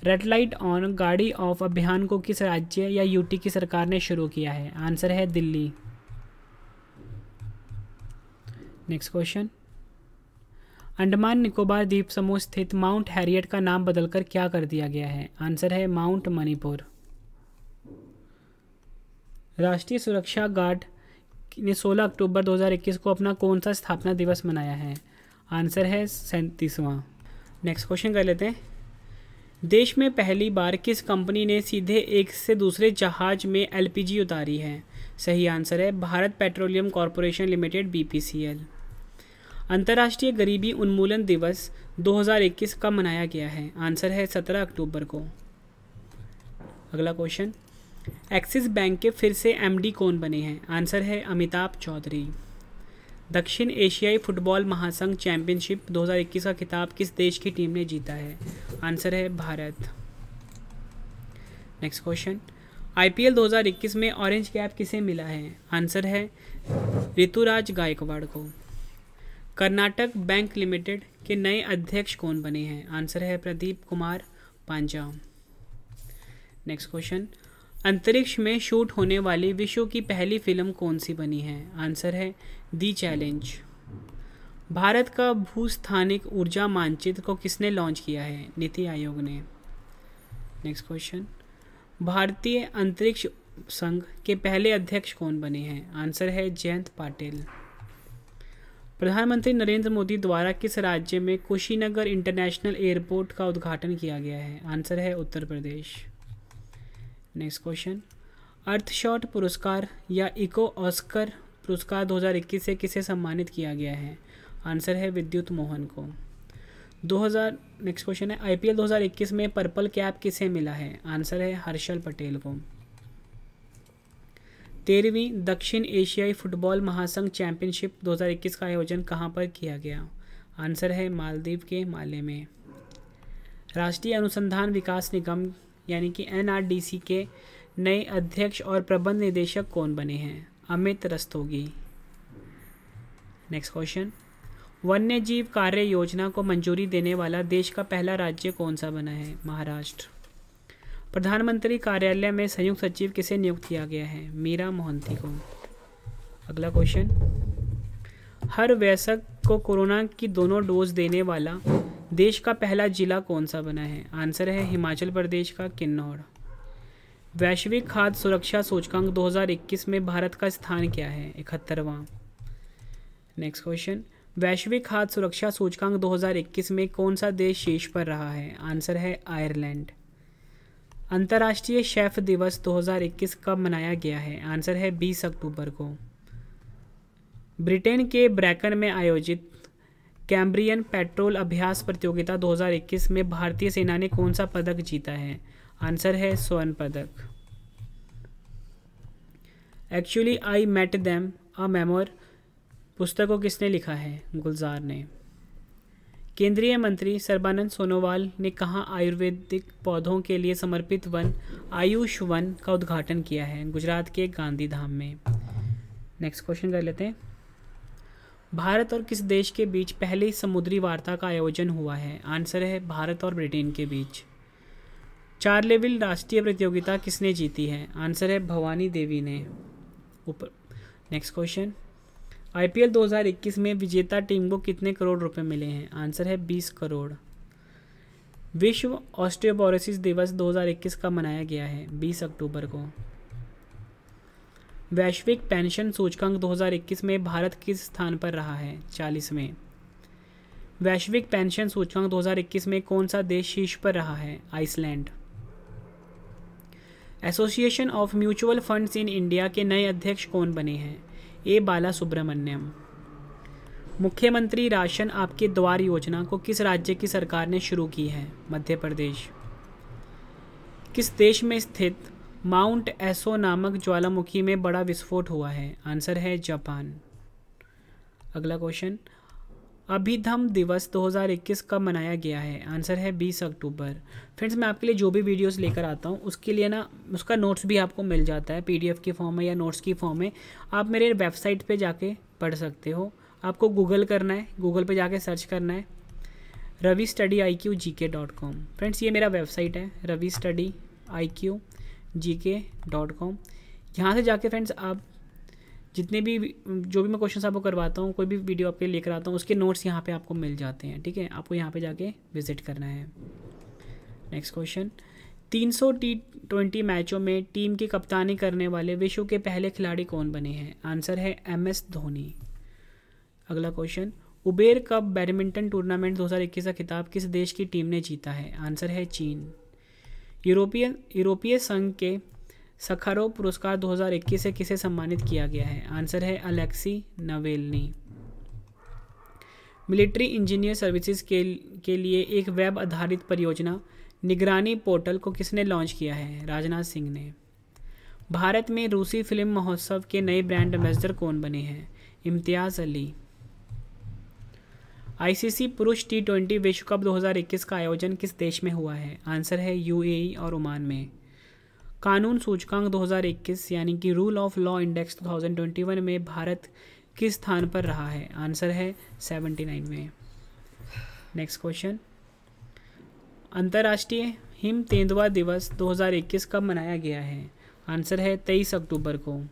रेड लाइट ऑन गाड़ी ऑफ़ अभियान को किस राज्य या यूटी की सरकार ने शुरू किया है? आंसर है दिल्ली। नेक्स्ट क्वेश्चन अंडमान निकोबार द्वीप समूह स्थित माउंट हैरियट का नाम बदलकर क्या कर दिया गया है? आंसर है माउंट मणिपुर। राष्ट्रीय सुरक्षा गार्ड ने 16 अक्टूबर 2021 को अपना कौन सा स्थापना दिवस मनाया है? आंसर है सैंतीसवां। नेक्स्ट क्वेश्चन कर लेते हैं। देश में पहली बार किस कंपनी ने सीधे एक से दूसरे जहाज़ में एलपीजी उतारी है? सही आंसर है Bharat petroleum corporation limited, BPCL. अंतर्राष्ट्रीय गरीबी उन्मूलन दिवस 2021 का मनाया गया है? आंसर है 17 अक्टूबर को। अगला क्वेश्चन। एक्सिस बैंक के फिर से एमडी कौन बने हैं? आंसर है अमिताभ चौधरी। दक्षिण एशियाई फुटबॉल महासंघ चैंपियनशिप 2021 का खिताब किस देश की टीम ने जीता है? आंसर है भारत। नेक्स्ट क्वेश्चन आईपीएल 2021 में ऑरेंज कैप किसे मिला है? आंसर है ऋतुराज गायकवाड़ को। कर्नाटक बैंक लिमिटेड के नए अध्यक्ष कौन बने हैं? आंसर है प्रदीप कुमार पांजा। नेक्स्ट क्वेश्चन अंतरिक्ष में शूट होने वाली विश्व की पहली फ़िल्म कौन सी बनी है? आंसर है दी चैलेंज। भारत का भूस्थानिक ऊर्जा मानचित्र को किसने लॉन्च किया है? नीति आयोग ने। नेक्स्ट क्वेश्चन भारतीय अंतरिक्ष संघ के पहले अध्यक्ष कौन बने हैं? आंसर है जयंत पाटिल। प्रधानमंत्री नरेंद्र मोदी द्वारा किस राज्य में कुशीनगर इंटरनेशनल एयरपोर्ट का उद्घाटन किया गया है? आंसर है Uttar Pradesh. Next question. Earthshot पुरस्कार या इको ऑस्कर पुरस्कार 2021 से किसे सम्मानित किया गया है? आंसर है विद्युत मोहन को। 2000 नेक्स्ट क्वेश्चन है, आईपीएल 2021 में पर्पल कैप किसे मिला है? आंसर है हर्षल पटेल को। तेरहवीं दक्षिण एशियाई फुटबॉल महासंघ चैंपियनशिप 2021 का आयोजन कहाँ पर किया गया? आंसर है मालदीव के माले में। राष्ट्रीय अनुसंधान विकास निगम, यानी कि एनआरडीसी के नए अध्यक्ष और प्रबंध निदेशक कौन बने हैं? अमित रस्तोगी। नेक्स्ट क्वेश्चन वन्य जीव कार्य योजना को मंजूरी देने वाला देश का पहला राज्य कौन सा बना है? महाराष्ट्र। प्रधानमंत्री कार्यालय में संयुक्त सचिव किसे नियुक्त किया गया है? मीरा मोहंती को। अगला क्वेश्चन हर वयस्क को कोरोना की दोनों डोज देने वाला देश का पहला जिला कौन सा बना है? आंसर है हिमाचल प्रदेश का किन्नौर। वैश्विक खाद्य सुरक्षा सूचकांक 2021 में भारत का स्थान क्या है? इकहत्तरवां। नेक्स्ट क्वेश्चन वैश्विक खाद्य सुरक्षा सूचकांक 2021 में कौन सा देश शीर्ष पर रहा है? आंसर है आयरलैंड। अंतर्राष्ट्रीय शेफ दिवस 2021 कब मनाया गया है। आंसर है 20 अक्टूबर को। ब्रिटेन के ब्रैकन में आयोजित कैम्ब्रियन पेट्रोल अभ्यास प्रतियोगिता 2021 में भारतीय सेना ने कौन सा पदक जीता है? आंसर है स्वर्ण पदक। Actually I met them a memoir. पुस्तक को किसने लिखा है? गुलजार ने। केंद्रीय मंत्री सर्बानंद सोनोवाल ने कहा, आयुर्वेदिक पौधों के लिए समर्पित वन आयुष वन का उद्घाटन किया है गुजरात के गांधी धाम में। नेक्स्ट क्वेश्चन कर लेते हैं। भारत और किस देश के बीच पहली समुद्री वार्ता का आयोजन हुआ है? आंसर है, भारत और ब्रिटेन के बीच। चार लेवल राष्ट्रीय प्रतियोगिता किसने जीती है? आंसर है, भवानी देवी ने। ऊपर नेक्स्ट क्वेश्चन आईपीएल 2021 में विजेता टीम को कितने करोड़ रुपए मिले हैं? आंसर है 20 करोड़। विश्व ऑस्टियोपोरोसिस दिवस 2021 का मनाया गया है 20 अक्टूबर को। वैश्विक पेंशन सूचकांक 2021 में भारत किस स्थान पर रहा है? चालीस में। वैश्विक पेंशन सूचकांक 2021 में कौन सा देश शीर्ष पर रहा है? Iceland. Association of mutual funds in India के नए अध्यक्ष कौन बने हैं? ए बाला सुब्रमण्यम मुख्यमंत्री राशन आपके द्वार योजना को किस राज्य की सरकार ने शुरू की है? मध्य प्रदेश। किस देश में स्थित माउंट एसो नामक ज्वालामुखी में बड़ा विस्फोट हुआ है? आंसर है जापान। अगला क्वेश्चन अभिधम दिवस 2021 कब मनाया गया है? आंसर है 20 अक्टूबर। फ्रेंड्स, मैं आपके लिए जो भी वीडियोस लेकर आता हूँ, उसके लिए ना, उसका नोट्स भी आपको मिल जाता है, पीडीएफ की फॉर्म में या नोट्स की फॉर्म में। आप मेरे वेबसाइट पे जाके पढ़ सकते हो। आपको गूगल करना है, गूगल पे जाके सर्च करना है Ravi study I Q G K dot com. Friends, ये मेरा वेबसाइट है Ravi study I Q G K dot com. यहाँ से जाके फ्रेंड्स, आप जितने भी, जो भी मैं क्वेश्चन आपको करवाता हूँ, कोई भी वीडियो आपके लेकर आता हूँ, उसके नोट्स यहाँ पे आपको मिल जाते हैं, ठीक है? आपको यहाँ पे जाके विज़िट करना है। नेक्स्ट क्वेश्चन 300 टी ट्वेंटी मैचों में टीम की कप्तानी करने वाले विश्व के पहले खिलाड़ी कौन बने हैं? आंसर है एम एस धोनी। अगला question Uber cup badminton tournament 2021 का खिताब किस देश की टीम ने जीता है? आंसर है चीन। यूरोपियन यूरोपीय संघ के सखारो पुरस्कार 2021 से किसे सम्मानित किया गया है? आंसर है Alexei Navalny. Military engineer services के के लिए एक वेब आधारित परियोजना निगरानी पोर्टल को किसने लॉन्च किया है? राजनाथ सिंह ने। भारत में रूसी फ़िल्म महोत्सव के नए ब्रांड एम्बेसडर कौन बने हैं? इम्तियाज़ अली। आईसीसी पुरुष टी ट्वेंटी विश्व कप 2021 का आयोजन किस देश में हुआ है? आंसर है यूएई और ओमान में। कानून सूचकांक 2021 यानी कि रूल ऑफ़ लॉ इंडेक्स 2021 में भारत किस स्थान पर रहा है? आंसर है 79 में। नेक्स्ट क्वेश्चन अंतर्राष्ट्रीय हिम तेंदुआ दिवस 2021 कब मनाया गया है? आंसर है 23 अक्टूबर को।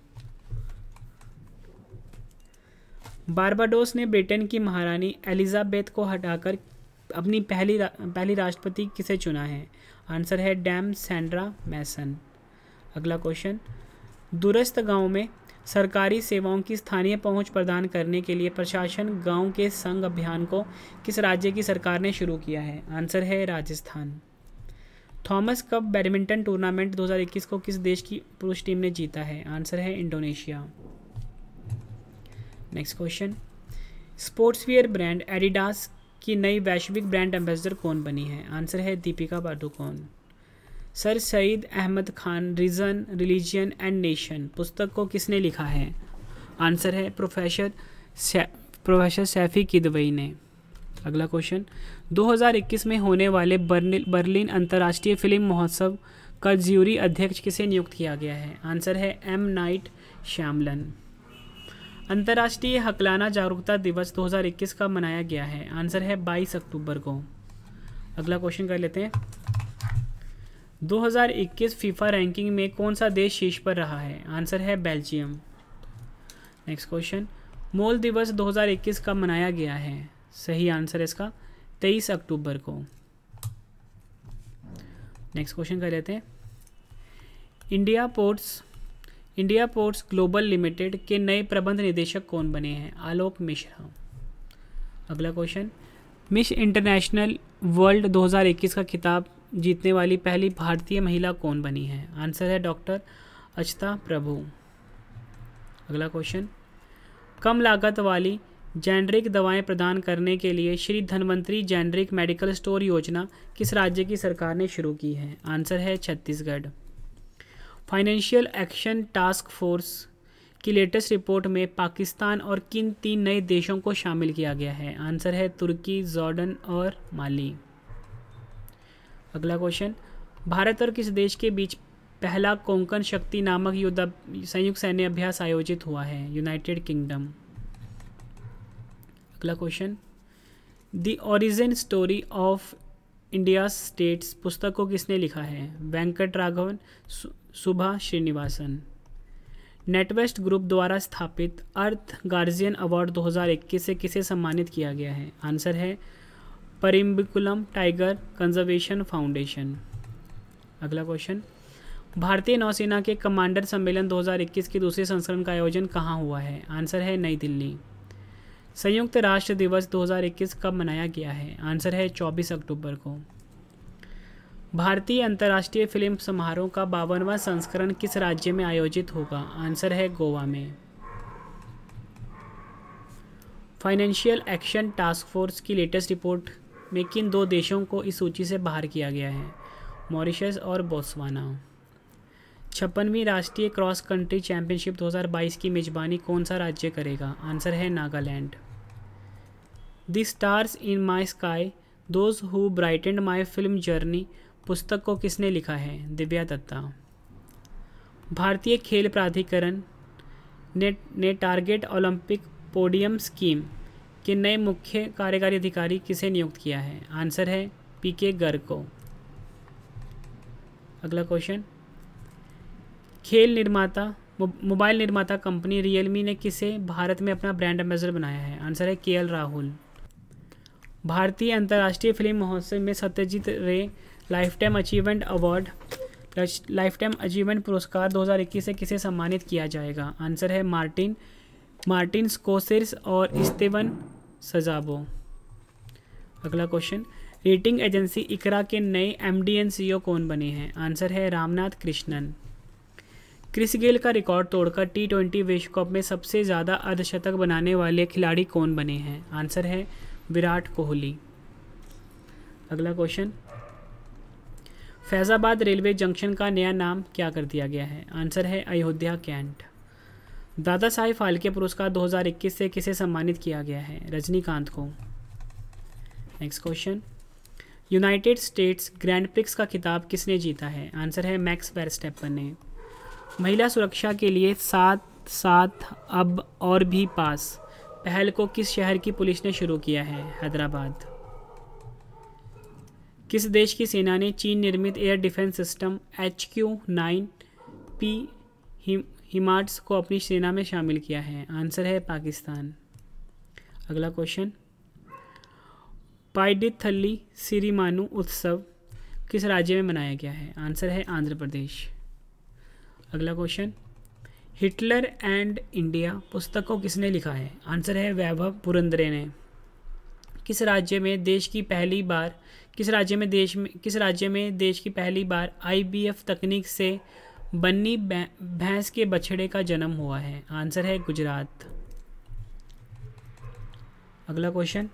बारबाडोस ने ब्रिटेन की महारानी एलिजाबेथ को हटाकर अपनी पहली रा, पहली राष्ट्रपति किसे चुना है? आंसर है डैम सैंड्रा मैसन। अगला क्वेश्चन दूरस्थ गाँव में सरकारी सेवाओं की स्थानीय पहुँच प्रदान करने के लिए प्रशासन गाँव के संघ अभियान को किस राज्य की सरकार ने शुरू किया है? आंसर है Rajasthan. Thomas cup badminton tournament 2021 को किस देश की पुरुष टीम ने जीता है? आंसर है Indonesia. Next question sports wear brand Adidas की नई वैश्विक ब्रांड एम्बेसडर कौन बनी है? आंसर है Deepika Padukone. Sir Syed Ahmad Khan reason religion and nation पुस्तक को किसने लिखा है? आंसर है प्रोफेसर प्रोफेसर सैफी किदवई ने। अगला क्वेश्चन। 2021 में होने वाले बर्लिन अंतर्राष्ट्रीय फ़िल्म महोत्सव का ज्यूरी अध्यक्ष किसे नियुक्त किया गया है? आंसर है एम नाइट श्यामलन। अंतर्राष्ट्रीय हकलाना जागरूकता दिवस 2021 का मनाया गया है। आंसर है 22 अक्टूबर को। अगला क्वेश्चन कर लेते हैं। 2021 फीफा रैंकिंग में कौन सा देश शीर्ष पर रहा है? आंसर है बेल्जियम। नेक्स्ट क्वेश्चन मोल दिवस 2021 कब मनाया गया है? सही आंसर है इसका 23 अक्टूबर को। नेक्स्ट क्वेश्चन कर लेते हैं। India ports India ports global limited के नए प्रबंध निदेशक कौन बने हैं? आलोक मिश्रा। अगला क्वेश्चन मिस इंटरनेशनल वर्ल्ड 2021 का खिताब जीतने वाली पहली भारतीय महिला कौन बनी है? आंसर है डॉक्टर अचता प्रभु। अगला क्वेश्चन। कम लागत वाली जेनरिक दवाएँ प्रदान करने के लिए Shri Dhanvantari generic medical store योजना किस राज्य की सरकार ने शुरू की है? आंसर है Chhattisgarh. Financial action task force की लेटेस्ट रिपोर्ट में पाकिस्तान और किन तीन नए देशों को शामिल किया गया है? आंसर है तुर्की, जॉर्डन और माली। अगला क्वेश्चन भारत और किस देश के बीच पहला कोंकण शक्ति नामक युद्ध संयुक्त सैन्य अभ्यास आयोजित हुआ है? यूनाइटेड किंगडम अगला question the origin story of India states पुस्तक को किसने लिखा है? वेंकट राघवन सुभा श्रीनिवासन। नेटवेस्ट ग्रुप द्वारा स्थापित अर्थ गार्जियन अवार्ड 2021 से किसे सम्मानित किया गया है? आंसर है परिम्बिकुलम टाइगर कंजर्वेशन फाउंडेशन अगला क्वेश्चन भारतीय नौसेना के कमांडर सम्मेलन 2021 के दूसरे संस्करण का आयोजन कहाँ हुआ है? आंसर है नई दिल्ली। संयुक्त राष्ट्र दिवस 2021 कब मनाया गया है? आंसर है 24 अक्टूबर को। भारतीय अंतर्राष्ट्रीय फ़िल्म समारोह का बावनवा संस्करण किस राज्य में आयोजित होगा? आंसर है गोवा में। फाइनेंशियल एक्शन टास्क फोर्स की लेटेस्ट रिपोर्ट में किन दो देशों को इस सूची से बाहर किया गया है, मॉरिशस और बोस्वाना छप्पनवीं राष्ट्रीय क्रॉस कंट्री चैंपियनशिप 2022 की मेजबानी कौन सा राज्य करेगा? आंसर है Nagaland. The stars in my sky, those who brightened my film journey, पुस्तक को किसने लिखा है? दिव्या दत्ता। भारतीय खेल प्राधिकरण ने ने टारगेट ओलंपिक पोडियम स्कीम के नए मुख्य कार्यकारी अधिकारी किसे नियुक्त किया है? आंसर है पी के गर्ग को। अगला क्वेश्चन। खेल निर्माता मोबाइल निर्माता कंपनी रियलमी ने किसे भारत में अपना ब्रांड एम्बेसडर बनाया है? आंसर है के राहुल। भारतीय अंतर्राष्ट्रीय फ़िल्म महोत्सव में Satyajit Ray lifetime achievement award lifetime achievement पुरस्कार 2021 से किसे सम्मानित किया जाएगा? आंसर है मार्टिन मार्टिन स्कोसिर्स और इस्तेवन सजाबो अगला क्वेश्चन रेटिंग एजेंसी इकरा के नए एम डी एंड सी ओ कौन बने हैं? आंसर है रामनाथ कृष्णन। क्रिस गेल का रिकॉर्ड तोड़कर टी ट्वेंटी विश्व कप में सबसे ज़्यादा अर्धशतक बनाने वाले खिलाड़ी कौन बने हैं? आंसर है विराट कोहली। अगला क्वेश्चन फैज़ाबाद रेलवे जंक्शन का नया नाम क्या कर दिया गया है? आंसर है अयोध्या कैंट। दादा साहिब फाल्के पुरस्कार 2021 से किसे सम्मानित किया गया है? रजनीकांत को। Next question United States grand prix का खिताब किसने जीता है? आंसर है मैक्स वेरस्टेपन ने। महिला सुरक्षा के लिए सात साथ अब और भी पास। पहल को किस शहर की पुलिस ने शुरू किया है? हैदराबाद। किस देश की सेना ने चीन निर्मित air defence system H Q nine P हिमाट्स को अपनी सेना में शामिल किया है। आंसर है पाकिस्तान। अगला क्वेश्चन पाइडिथल्ली सिरिमानु उत्सव किस राज्य में मनाया गया है? आंसर है आंध्र प्रदेश। अगला क्वेश्चन हिटलर एंड इंडिया पुस्तक को किसने लिखा है? आंसर है वैभव पुरंदरे ने। किस राज्य में देश की पहली बार, किस राज्य में देश में, किस राज्य में देश की पहली बार आईबीएफ तकनीक से बन्नी भैंस के बछड़े का जन्म हुआ है। आंसर है गुजरात। अगला question.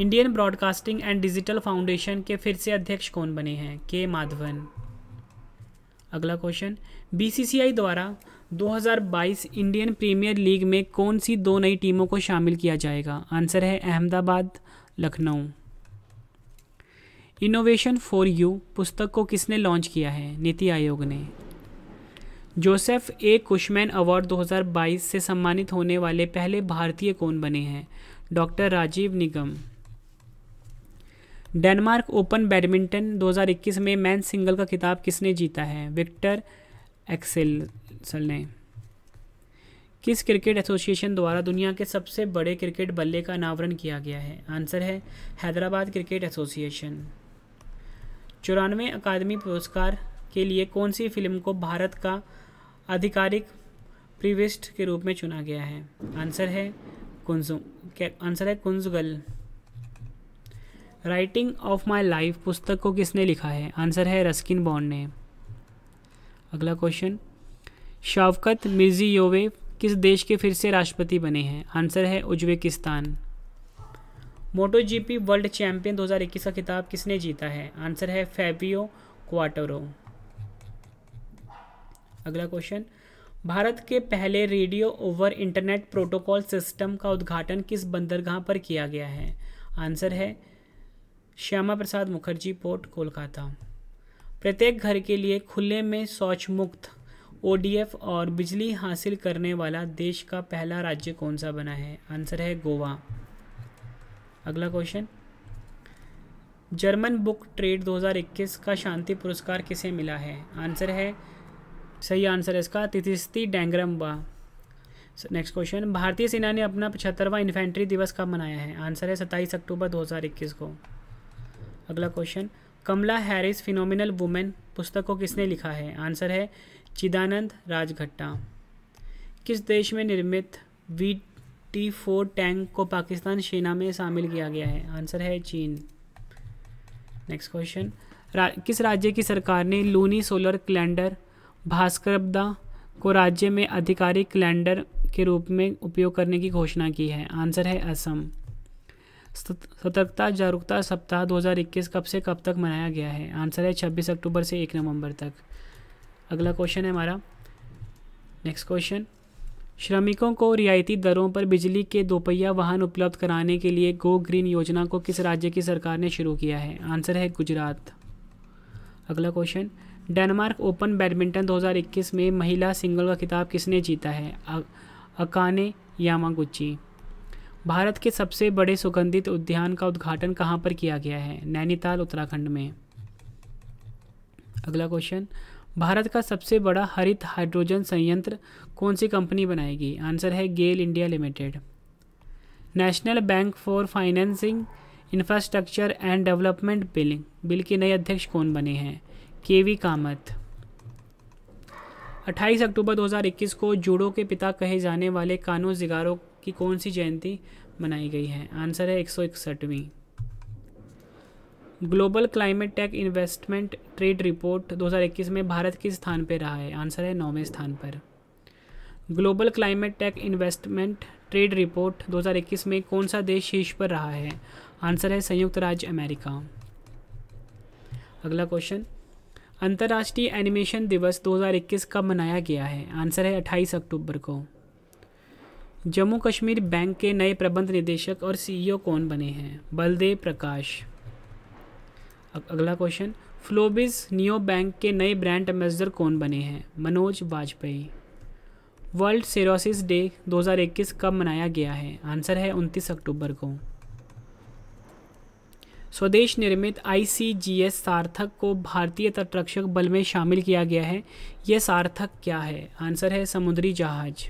Indian broadcasting and digital foundation के फिर से अध्यक्ष कौन बने हैं? के माधवन। अगला क्वेश्चन। बीसीसीआई द्वारा 2022 इंडियन प्रीमियर लीग में कौन सी दो नई टीमों को शामिल किया जाएगा? आंसर है Ahmedabad, Lucknow. Innovation for you पुस्तक को किसने लॉन्च किया है? नीति आयोग ने। जोसेफ ए कुशमैन अवार्ड 2022 से सम्मानित होने वाले पहले भारतीय कौन बने हैं? Doctor Rajiv Nigam. Denmark open badminton 2021 में मैन सिंगल का खिताब किसने जीता है? विक्टर एक्सेल ने। किस क्रिकेट एसोसिएशन द्वारा दुनिया के सबसे बड़े क्रिकेट बल्ले का अनावरण किया गया है? आंसर है हैदराबाद क्रिकेट एसोसिएशन। चौरानवे अकादमी पुरस्कार के लिए कौन सी फ़िल्म को भारत का आधिकारिक प्रीविस्ट के रूप में चुना गया है। आंसर है कुंजु। आंसर है कुंजगल? राइटिंग ऑफ़ माई लाइफ पुस्तक को किसने लिखा है? आंसर है रस्किन बॉन्ड ने। अगला क्वेश्चन शावकत मिर्जी योवे किस देश के फिर से राष्ट्रपति बने हैं? आंसर है उज्बेकिस्तान। मोटो जीपी वर्ल्ड चैंपियन 2021 का खिताब किसने जीता है? आंसर है फैबियो क्वाटरो। अगला क्वेश्चन, भारत के पहले radio over internet protocol system का उद्घाटन किस बंदरगाह पर किया गया है? आंसर है श्यामा प्रसाद मुखर्जी, पोर्ट कोलकाता। प्रत्येक घर के लिए खुले में शौच मुक्त ओडीएफ और बिजली हासिल करने वाला देश का पहला राज्य कौन सा बना है? आंसर है गोवा। अगला क्वेश्चन, जर्मन बुक ट्रेड 2021 का शांति पुरस्कार किसे मिला है? आंसर है सही आंसर है इसका तिथिस्ती डैंगरम्बा। नेक्स्ट क्वेश्चन भारतीय सेना ने अपना पचहत्तरवा इन्फेंट्री दिवस कब मनाया है? आंसर है सत्ताईस अक्टूबर 2021 को। अगला question Kamala Harris phenomenal women पुस्तक को किसने लिखा है? आंसर है चिदानंद राजघट्टा। किस देश में निर्मित वी टी फोर टैंक को पाकिस्तान सेना में शामिल किया गया है? आंसर है चीन। नेक्स्ट क्वेश्चन किस राज्य की सरकार ने लूनी सोलर कैलेंडर भास्करबदा को राज्य में आधिकारिक कैलेंडर के रूप में उपयोग करने की घोषणा की है। आंसर है असम। सतर्कता, जागरूकता सप्ताह 2021 कब से कब तक मनाया गया है? आंसर है 26 अक्टूबर से 1 नवंबर तक। अगला क्वेश्चन है हमारा। नेक्स्ट क्वेश्चन श्रमिकों को रियायती दरों पर बिजली के दोपहिया वाहन उपलब्ध कराने के लिए गो ग्रीन योजना को किस राज्य की सरकार ने शुरू किया है? आंसर है गुजरात। अगला क्वेश्चन डेनमार्क ओपन बैडमिंटन 2021 में महिला सिंगल का खिताब किसने जीता है? Akane Yamaguchi. भारत के सबसे बड़े सुगंधित उद्यान का उद्घाटन कहाँ पर किया गया है? नैनीताल, उत्तराखंड में। अगला क्वेश्चन भारत का सबसे बड़ा हरित हाइड्रोजन संयंत्र कौन सी कंपनी बनाएगी? आंसर है GAIL India limited. National bank for financing, infrastructure and development bill bill के नए अध्यक्ष कौन बने हैं? के वी कामत। 28 अक्टूबर 2021 को जूडो के पिता कहे जाने वाले कानो जिगारो की कौन सी जयंती मनाई गई है? आंसर है एक global climate tech investment trade report 2021 में भारत किस स्थान पर रहा है? आंसर है नौवें स्थान पर। Global climate tech investment trade report 2021 में कौन सा देश शीर्ष पर रहा है? आंसर है संयुक्त राज्य अमेरिका। अगला क्वेश्चन। अंतर्राष्ट्रीय एनिमेशन दिवस 2021 कब मनाया गया है? आंसर है 28 अक्टूबर को। जम्मू कश्मीर बैंक के नए प्रबंध निदेशक और सीईओ कौन बने हैं? बलदेव प्रकाश। अगला क्वेश्चन फ्लोबिस नियो बैंक के नए ब्रांड एम्बेसडर कौन बने हैं? Manoj Vajpayee. World cirrhosis day 2021 कब मनाया गया है? आंसर है 29 अक्टूबर को। स्वदेश निर्मित आईसीजीएस सार्थक को भारतीय तटरक्षक बल में शामिल किया गया है। यह सार्थक क्या है? आंसर है समुद्री जहाज़।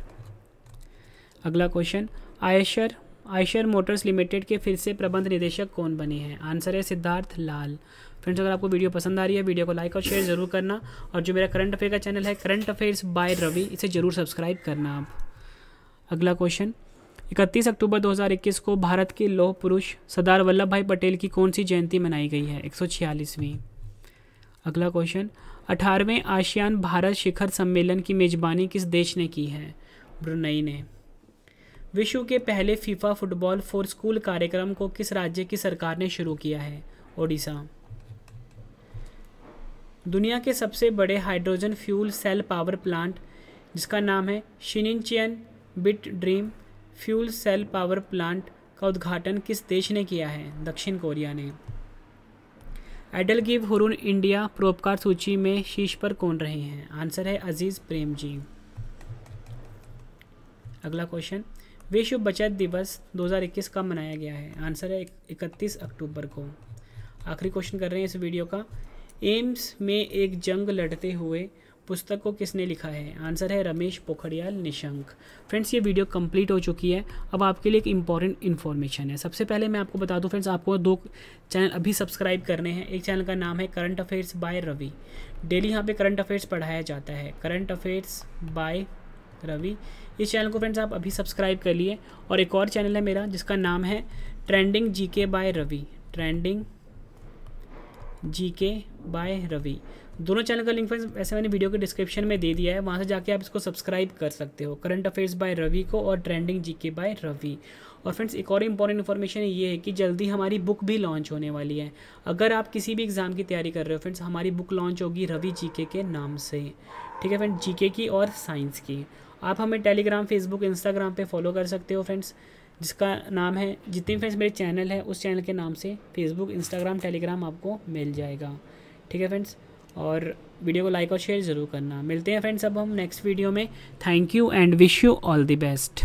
अगला question, Eicher Eicher Motors limited के फिर से प्रबंध निदेशक कौन बने हैं? आंसर है सिद्धार्थ लाल। फ्रेंड्स, अगर आपको वीडियो पसंद आ रही है, वीडियो को लाइक और शेयर ज़रूर करना। और जो मेरा करंट अफेयर का चैनल है, करंट अफेयर्स बाय रवि, इसे ज़रूर सब्सक्राइब करना आप। अगला क्वेश्चन इकतीस अक्टूबर 2021 को भारत के लौह पुरुष सरदार वल्लभ भाई पटेल की कौन सी जयंती मनाई गई है? एक अगला क्वेश्चन अठारहवें आशियान भारत शिखर सम्मेलन की मेजबानी किस देश ने की है? ब्रुनई ने। विश्व के पहले फीफा फुटबॉल फॉर स्कूल कार्यक्रम को किस राज्य की सरकार ने शुरू किया है? ओडिशा। दुनिया के सबसे बड़े hydrogen fuel cell power plant, जिसका नाम है शिनिनचियन bit dream fuel cell power plant का उद्घाटन किस देश ने किया है? दक्षिण कोरिया ने। आइडल गिव हुरून इंडिया प्रोपकार सूची में शीर्ष पर कौन रहे हैं? आंसर है अज़ीज़ प्रेम जी अगला क्वेश्चन। विश्व बचत दिवस 2021 कब मनाया गया है? आंसर है 31 अक्टूबर को। आखिरी क्वेश्चन कर रहे हैं इस वीडियो का। एम्स में एक जंग लड़ते हुए पुस्तक को किसने लिखा है? आंसर है रमेश पोखरियाल निशंक। फ्रेंड्स, ये वीडियो कंप्लीट हो चुकी है। अब आपके लिए एक इंपॉर्टेंट इन्फॉर्मेशन है। सबसे पहले मैं आपको बता दूँ, फ्रेंड्स, आपको दो चैनल अभी सब्सक्राइब करने हैं। एक चैनल का नाम है current affairs by Ravi daily यहाँ पे करंट अफेयर्स पढ़ाया जाता है। करंट अफेयर्स बाय रवि इस चैनल को, फ्रेंड्स, आप अभी सब्सक्राइब कर लिए। और एक और चैनल है मेरा, जिसका नाम है ट्रेंडिंग जी के बाय रवि ट्रेंडिंग जी के बाय रवि दोनों चैनल का लिंक फ्रेंड्स, वैसे मैंने वीडियो के डिस्क्रिप्शन में दे दिया है, वहाँ से जाके आप इसको सब्सक्राइब कर सकते हो। करंट अफेयर्स बाय रवि को और ट्रेंडिंग जी के बाय रवि और फ्रेंड्स एक और इंपॉर्टेंट इन्फॉर्मेशन ये है कि जल्दी हमारी बुक भी लॉन्च होने वाली है। अगर आप किसी भी एग्ज़ाम की तैयारी कर रहे हो फ्रेंड्स हमारी बुक लॉन्च होगी रवि जी के नाम से। ठीक है फ्रेंड्स जी की और साइंस की। आप हमें टेलीग्राम फेसबुक इंस्टाग्राम पे फॉलो कर सकते हो फ्रेंड्स जिसका नाम है, जितने फ्रेंड्स मेरे चैनल है, उस चैनल के नाम से फेसबुक इंस्टाग्राम टेलीग्राम आपको मिल जाएगा। ठीक है फ्रेंड्स और वीडियो को लाइक और शेयर ज़रूर करना। मिलते हैं फ्रेंड्स अब हम नेक्स्ट वीडियो में। Thank you and wish you all the best